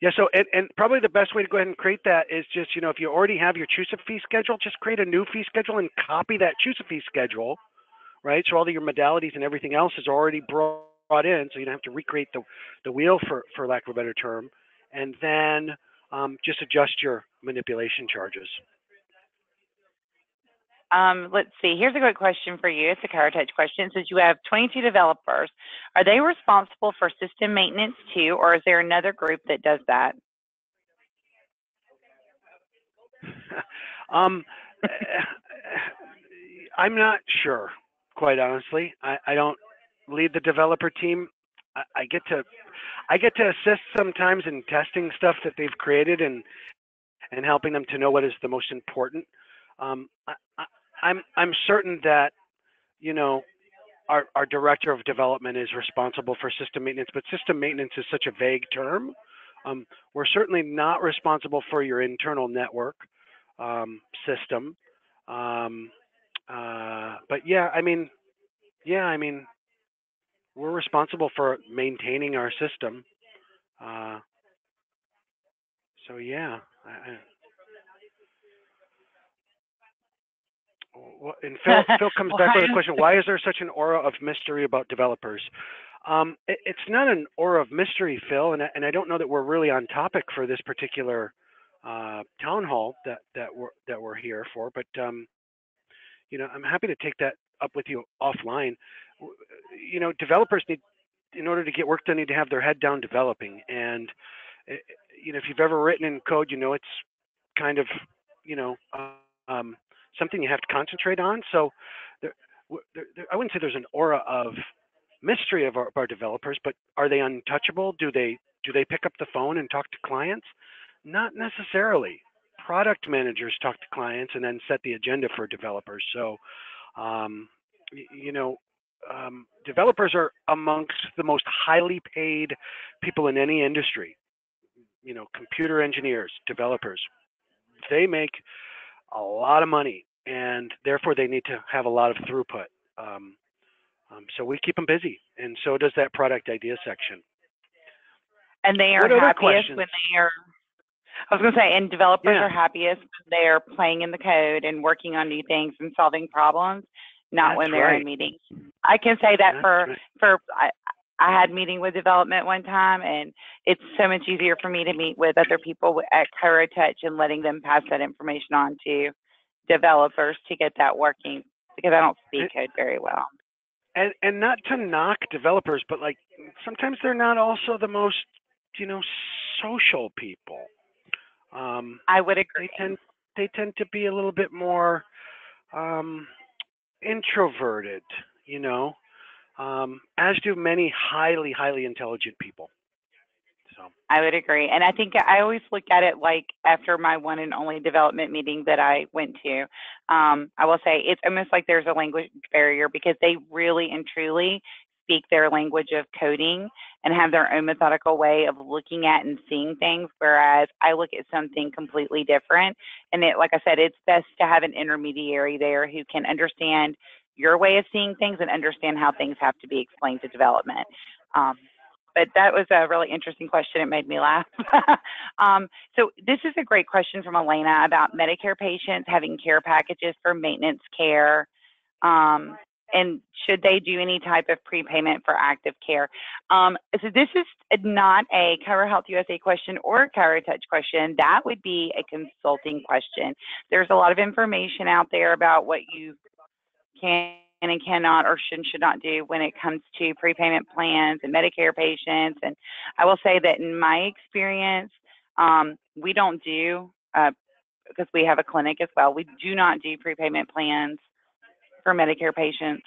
Yeah, so and, and probably the best way to go ahead and create that is just, you know, if you already have your CHUSA fee schedule, just create a new fee schedule and copy that CHUSA fee schedule, right? So all of your modalities and everything else is already brought in, so you don't have to recreate the, the wheel for, for lack of a better term, and then um, just adjust your manipulation charges. Um, let's see. Here's a great question for you. It's a ChiroTouch question. Says you have 22 developers. Are they responsible for system maintenance too, or is there another group that does that? (laughs) um, (laughs) I'm not sure, quite honestly. I, I don't lead the developer team. I, I get to I get to assist sometimes in testing stuff that they've created and and helping them to know what is the most important. Um, I, I'm I'm certain that you know our our director of development is responsible for system maintenance, but system maintenance is such a vague term. Um, we're certainly not responsible for your internal network um, system. Um, uh, but yeah, I mean, yeah, I mean, we're responsible for maintaining our system. Uh, so yeah, I, and Phil, Phil (laughs) comes back with a question: Why is there such an aura of mystery about developers? Um, it, it's not an aura of mystery, Phil, and I, and I don't know that we're really on topic for this particular uh, town hall that that we're that we're here for. But um, you know, I'm happy to take that up with you offline. You know, developers need, in order to get work done, need to have their head down developing. And eh, you know, if you've ever written in code, you know it's kind of, you know, um, something you have to concentrate on. So there, there, there, I wouldn't say there's an aura of mystery of our, of our, developers, but are they untouchable? Do they do they pick up the phone and talk to clients? Not necessarily. Product managers talk to clients and then set the agenda for developers. So, um, you know, um, developers are amongst the most highly paid people in any industry. You know, computer engineers, developers, they make a lot of money, and therefore they need to have a lot of throughput. Um, um, so we keep them busy, and so does that product idea section. And they are happiest when they are. I was going to say, and developers yeah. are happiest when they are playing in the code and working on new things and solving problems, not That's when they're right. in meetings. I can say that That's for right. for I, I had meeting with development one time, and it's so much easier for me to meet with other people at ChiroTouch and letting them pass that information on to developers to get that working because I don't speak code very well. And and not to knock developers, but like sometimes they're not also the most you know social people. Um, I would agree. They tend they tend to be a little bit more um, introverted, you know um, as do many highly, highly intelligent people. So I would agree, and I think I always look at it like after my one and only development meeting that I went to. Um, I will say it's almost like there's a language barrier because they really and truly speak their language of coding and have their own methodical way of looking at and seeing things whereas i look at something completely different and it like i said it's best to have an intermediary there who can understand your way of seeing things and understand how things have to be explained to development. Um, but that was a really interesting question. It made me laugh. (laughs) um, so this is a great question from Elena about Medicare patients having care packages for maintenance care. Um, and should they do any type of prepayment for active care? Um, so this is not a Chiro Health USA question or a ChiroTouch question. That would be a consulting question. There's a lot of information out there about what you can and cannot or should should not do when it comes to prepayment plans and Medicare patients. And I will say that in my experience, um, we don't do, uh, because we have a clinic as well, we do not do prepayment plans for Medicare patients.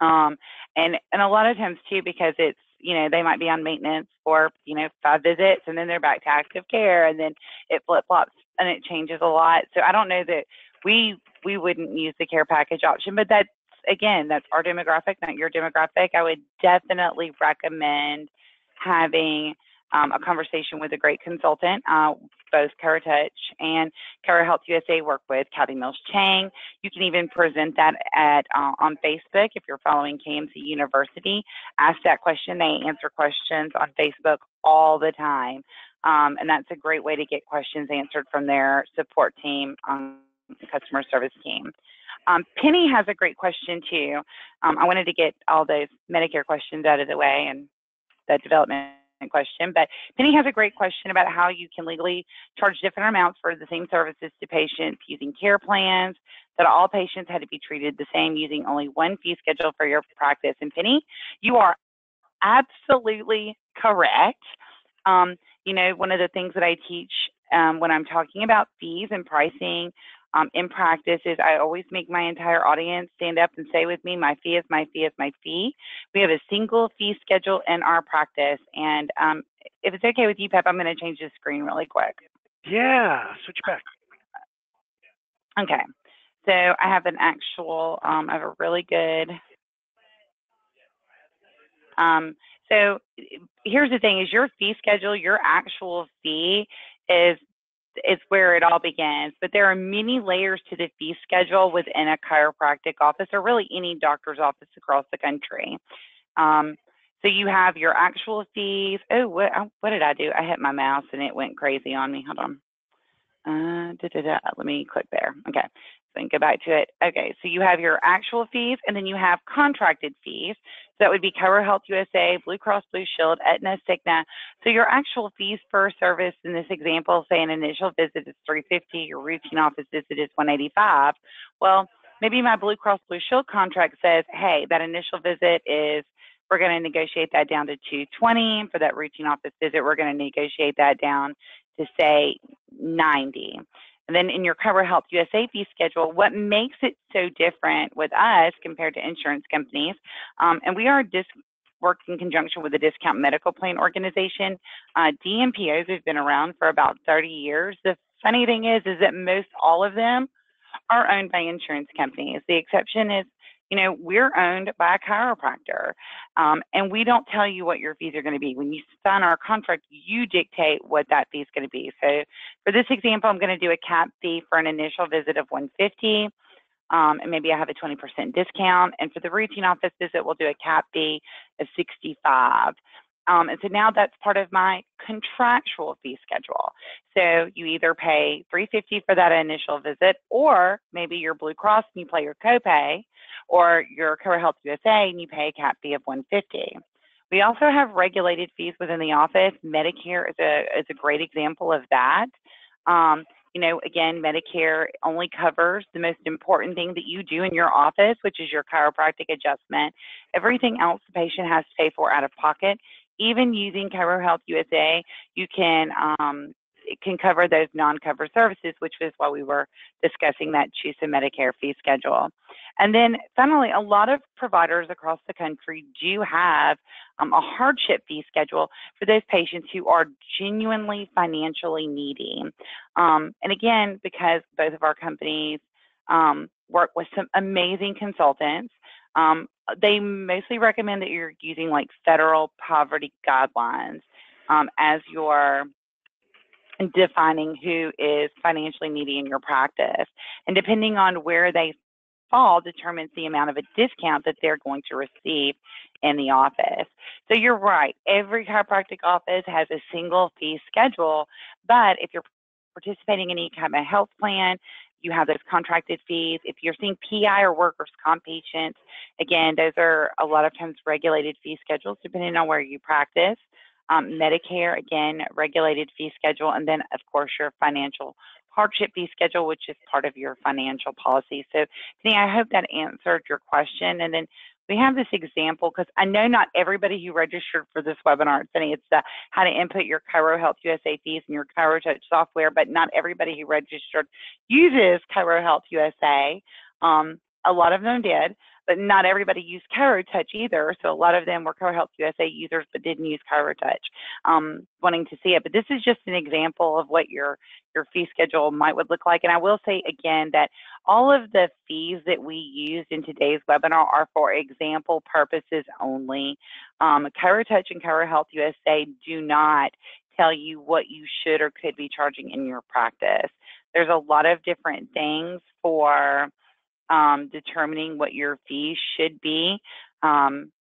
Um, and, and a lot of times too, because it's, you know, they might be on maintenance for, you know, five visits and then they're back to active care and then it flip flops and it changes a lot. So I don't know that we we wouldn't use the care package option, but that's again, that's our demographic, not your demographic. I would definitely recommend having um, a conversation with a great consultant. Uh, both ChiroTouch and Chiro Health USA work with Kathy Mills Chang. You can even present that at uh, on Facebook if you're following KMC University. Ask that question. They answer questions on Facebook all the time. Um, and that's a great way to get questions answered from their support team, um, customer service team. Um, Penny has a great question too. Um, I wanted to get all those Medicare questions out of the way and the development question, but Penny has a great question about how you can legally charge different amounts for the same services to patients using care plans, that all patients had to be treated the same using only one fee schedule for your practice. And Penny, you are absolutely correct. Um, you know, one of the things that I teach um, when I'm talking about fees and pricing um, in practice is I always make my entire audience stand up and say with me, my fee is my fee is my fee. We have a single fee schedule in our practice. And um, if it's okay with you, Pep, I'm going to change the screen really quick. Yeah, switch back. Okay. So I have an actual, um, I have a really good, um, so here's the thing is your fee schedule, your actual fee is is where it all begins. But there are many layers to the fee schedule within a chiropractic office or really any doctor's office across the country. Um, so you have your actual fees. Oh, what, oh, what did I do? I hit my mouse and it went crazy on me. Hold on. Uh, da, da, da. Let me click there. Okay and go back to it. Okay, so you have your actual fees and then you have contracted fees. So that would be ChiroHealthUSA, Blue Cross Blue Shield, Aetna, Cigna. So your actual fees per service in this example, say an initial visit is 350, your routine office visit is 185. Well, maybe my Blue Cross Blue Shield contract says, hey, that initial visit is we're going to negotiate that down to 220. For that routine office visit, we're going to negotiate that down to say 90. And then in your Chiro Health USA fee schedule, what makes it so different with us compared to insurance companies, um, and we are dis- work in conjunction with the Discount Medical Plan Organization. Uh, DMPOs have been around for about 30 years. The funny thing is, is that most all of them are owned by insurance companies. The exception is you know, we're owned by a chiropractor, um, and we don't tell you what your fees are going to be. When you sign our contract, you dictate what that fee is going to be. So, for this example, I'm going to do a cap fee for an initial visit of 150, um, and maybe I have a 20% discount. And for the routine office visit, we'll do a cap fee of 65. Um, and so now that's part of my contractual fee schedule. So you either pay 350 for that initial visit, or maybe you're Blue Cross and you pay your copay, or your Chiro Health USA and you pay a cap fee of 150. We also have regulated fees within the office. Medicare is a is a great example of that. Um, you know, again, Medicare only covers the most important thing that you do in your office, which is your chiropractic adjustment. Everything else the patient has to pay for out of pocket even using Chiro Health USA, you can um, it can cover those non-covered services, which is why we were discussing that CHUSA Medicare fee schedule. And then finally, a lot of providers across the country do have um, a hardship fee schedule for those patients who are genuinely financially needy. Um, and again, because both of our companies um, work with some amazing consultants, um, they mostly recommend that you're using like federal poverty guidelines um, as your defining who is financially needy in your practice. And depending on where they fall determines the amount of a discount that they're going to receive in the office. So you're right, every chiropractic office has a single fee schedule, but if you're participating in any kind of health plan, you have those contracted fees. If you're seeing PI or workers' comp patients, again, those are a lot of times regulated fee schedules depending on where you practice. Um, Medicare, again, regulated fee schedule, and then, of course, your financial hardship fee schedule, which is part of your financial policy. So, Penny, I hope that answered your question. And then we have this example because I know not everybody who registered for this webinar, funny, it's the how to input your Chiro Health USA fees in your Chiro Touch software, but not everybody who registered uses Chiro Health USA. Um, a lot of them did but not everybody used ChiroTouch either. So a lot of them were Chiro Health USA users, but didn't use ChiroTouch, um, wanting to see it. But this is just an example of what your your fee schedule might would look like. And I will say again that all of the fees that we used in today's webinar are for example purposes only. Um, and ChiroHealth USA do not tell you what you should or could be charging in your practice. There's a lot of different things for um, determining what your fees should be. Um,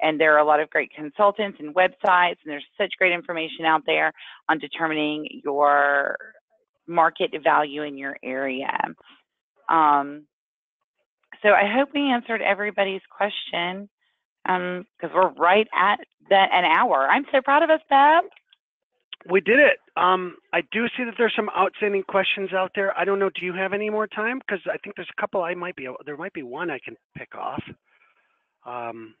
and there are a lot of great consultants and websites, and there's such great information out there on determining your market value in your area. Um, so I hope we answered everybody's question because um, we're right at the, an hour. I'm so proud of us, Beb. We did it. Um, I do see that there's some outstanding questions out there. I don't know. Do you have any more time? Because I think there's a couple. I might be. There might be one I can pick off. Um,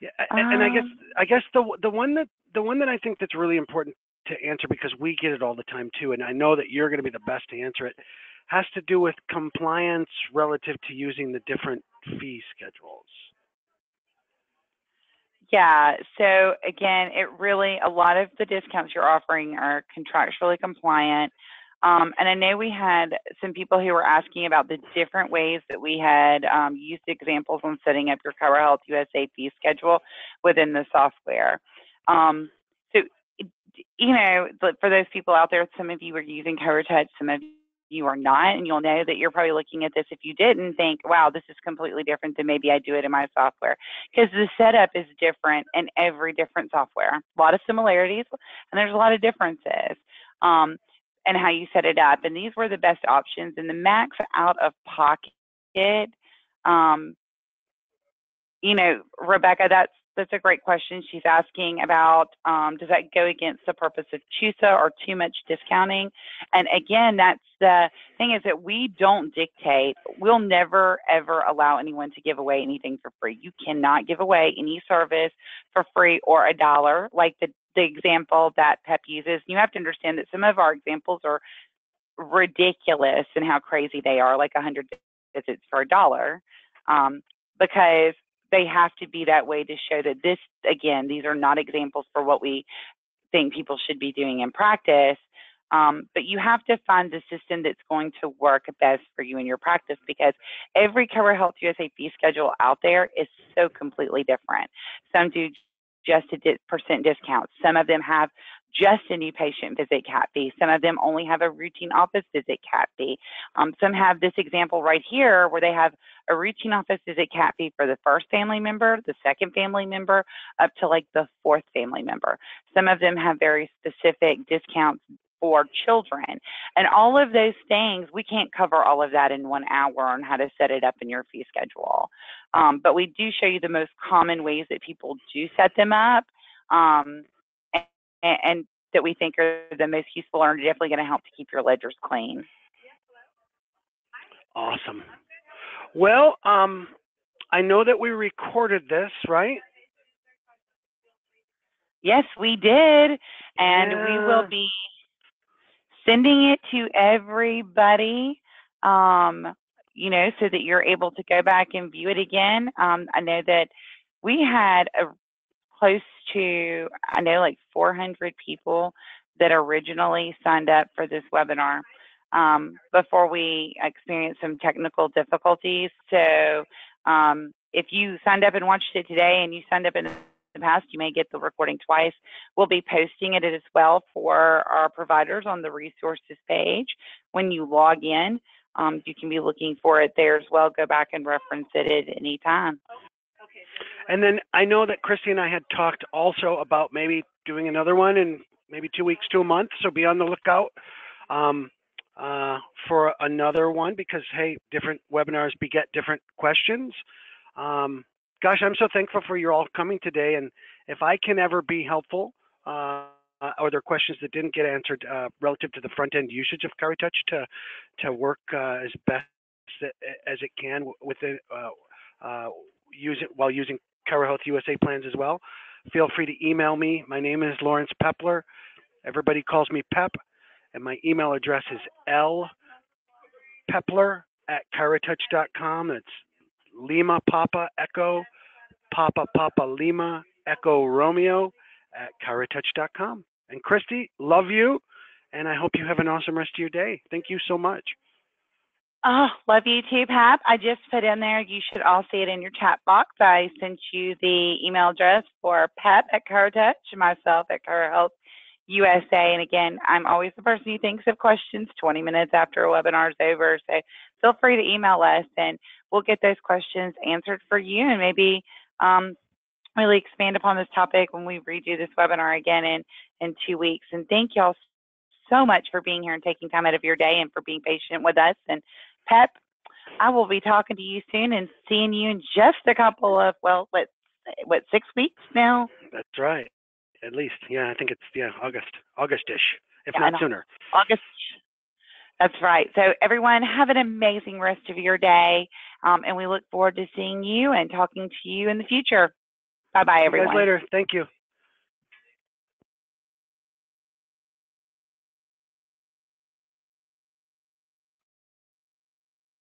yeah, and, and I guess um. I guess the the one that the one that I think that's really important to answer because we get it all the time too, and I know that you're going to be the best to answer it, has to do with compliance relative to using the different fee schedules. Yeah, so again, it really, a lot of the discounts you're offering are contractually compliant. Um, and I know we had some people who were asking about the different ways that we had um, used examples on setting up your ChiroHealthUSA fee schedule within the software. Um, so, you know, for those people out there, some of you are using Cover ChiroTouch, some of you are not, and you'll know that you're probably looking at this if you did and think, wow, this is completely different than maybe I do it in my software. Because the setup is different in every different software. A lot of similarities, and there's a lot of differences. Um, and how you set it up. And these were the best options. And the max out of pocket, um, you know, Rebecca, that's that's a great question. She's asking about um, does that go against the purpose of CHUSA or too much discounting? And again, that's the thing is that we don't dictate. We'll never ever allow anyone to give away anything for free. You cannot give away any service for free or a dollar, like the the example that PEP uses. You have to understand that some of our examples are ridiculous and how crazy they are, like 100 visits for a dollar, um, because they have to be that way to show that this, again, these are not examples for what we think people should be doing in practice. Um, but you have to find the system that's going to work best for you in your practice because every ChiroHealthUSA fee schedule out there is so completely different. Some do just a percent discount. Some of them have just a new patient visit cap fee. Some of them only have a routine office visit cap fee. Um, some have this example right here where they have a routine office visit cap fee for the first family member, the second family member, up to like the fourth family member. Some of them have very specific discounts for children. And all of those things, we can't cover all of that in one hour on how to set it up in your fee schedule. Um, but we do show you the most common ways that people do set them up. Um, and, and that we think are the most useful are definitely going to help to keep your ledgers clean. Awesome. Well, um, I know that we recorded this, right? Yes, we did. And yeah. we will be sending it to everybody, um, you know, so that you're able to go back and view it again. Um, I know that we had a close to, I know like 400 people that originally signed up for this webinar um, before we experienced some technical difficulties. So um, if you signed up and watched it today and you signed up in the past, you may get the recording twice. We'll be posting it as well for our providers on the resources page. When you log in, um, you can be looking for it there as well. Go back and reference it at any time. And then I know that Christy and I had talked also about maybe doing another one in maybe two weeks to a month. So be on the lookout um, uh, for another one because, hey, different webinars beget different questions. Um, gosh, I'm so thankful for you all coming today. And if I can ever be helpful, uh, or there are questions that didn't get answered uh, relative to the front end usage of ChiroTouch to to work uh, as best as it can within uh, uh, use it while using ChiroHealthUSA plans as well. Feel free to email me. My name is Lawrence Peppler. Everybody calls me Pep, and my email address is l. lpepler at chirotouch.com. It's Lima Papa Echo, Papa Papa Lima Echo Romeo at chirotouch.com. And Christy, love you, and I hope you have an awesome rest of your day. Thank you so much. Oh, love you too, Pep. I just put in there, you should all see it in your chat box. I sent you the email address for Pep at ChiroTouch, myself at Chiro USA. And again, I'm always the person who thinks of questions 20 minutes after a webinar is over. So feel free to email us and we'll get those questions answered for you and maybe um, really expand upon this topic when we redo this webinar again in, in two weeks. And thank y'all so much for being here and taking time out of your day and for being patient with us. And Pep, I will be talking to you soon and seeing you in just a couple of, well, what, what, six weeks now? That's right. At least, yeah, I think it's, yeah, August, August-ish, if Yeah, not sooner. August. That's right. So everyone have an amazing rest of your day. Um, and we look forward to seeing you and talking to you in the future. Bye bye, everyone. later. Thank you.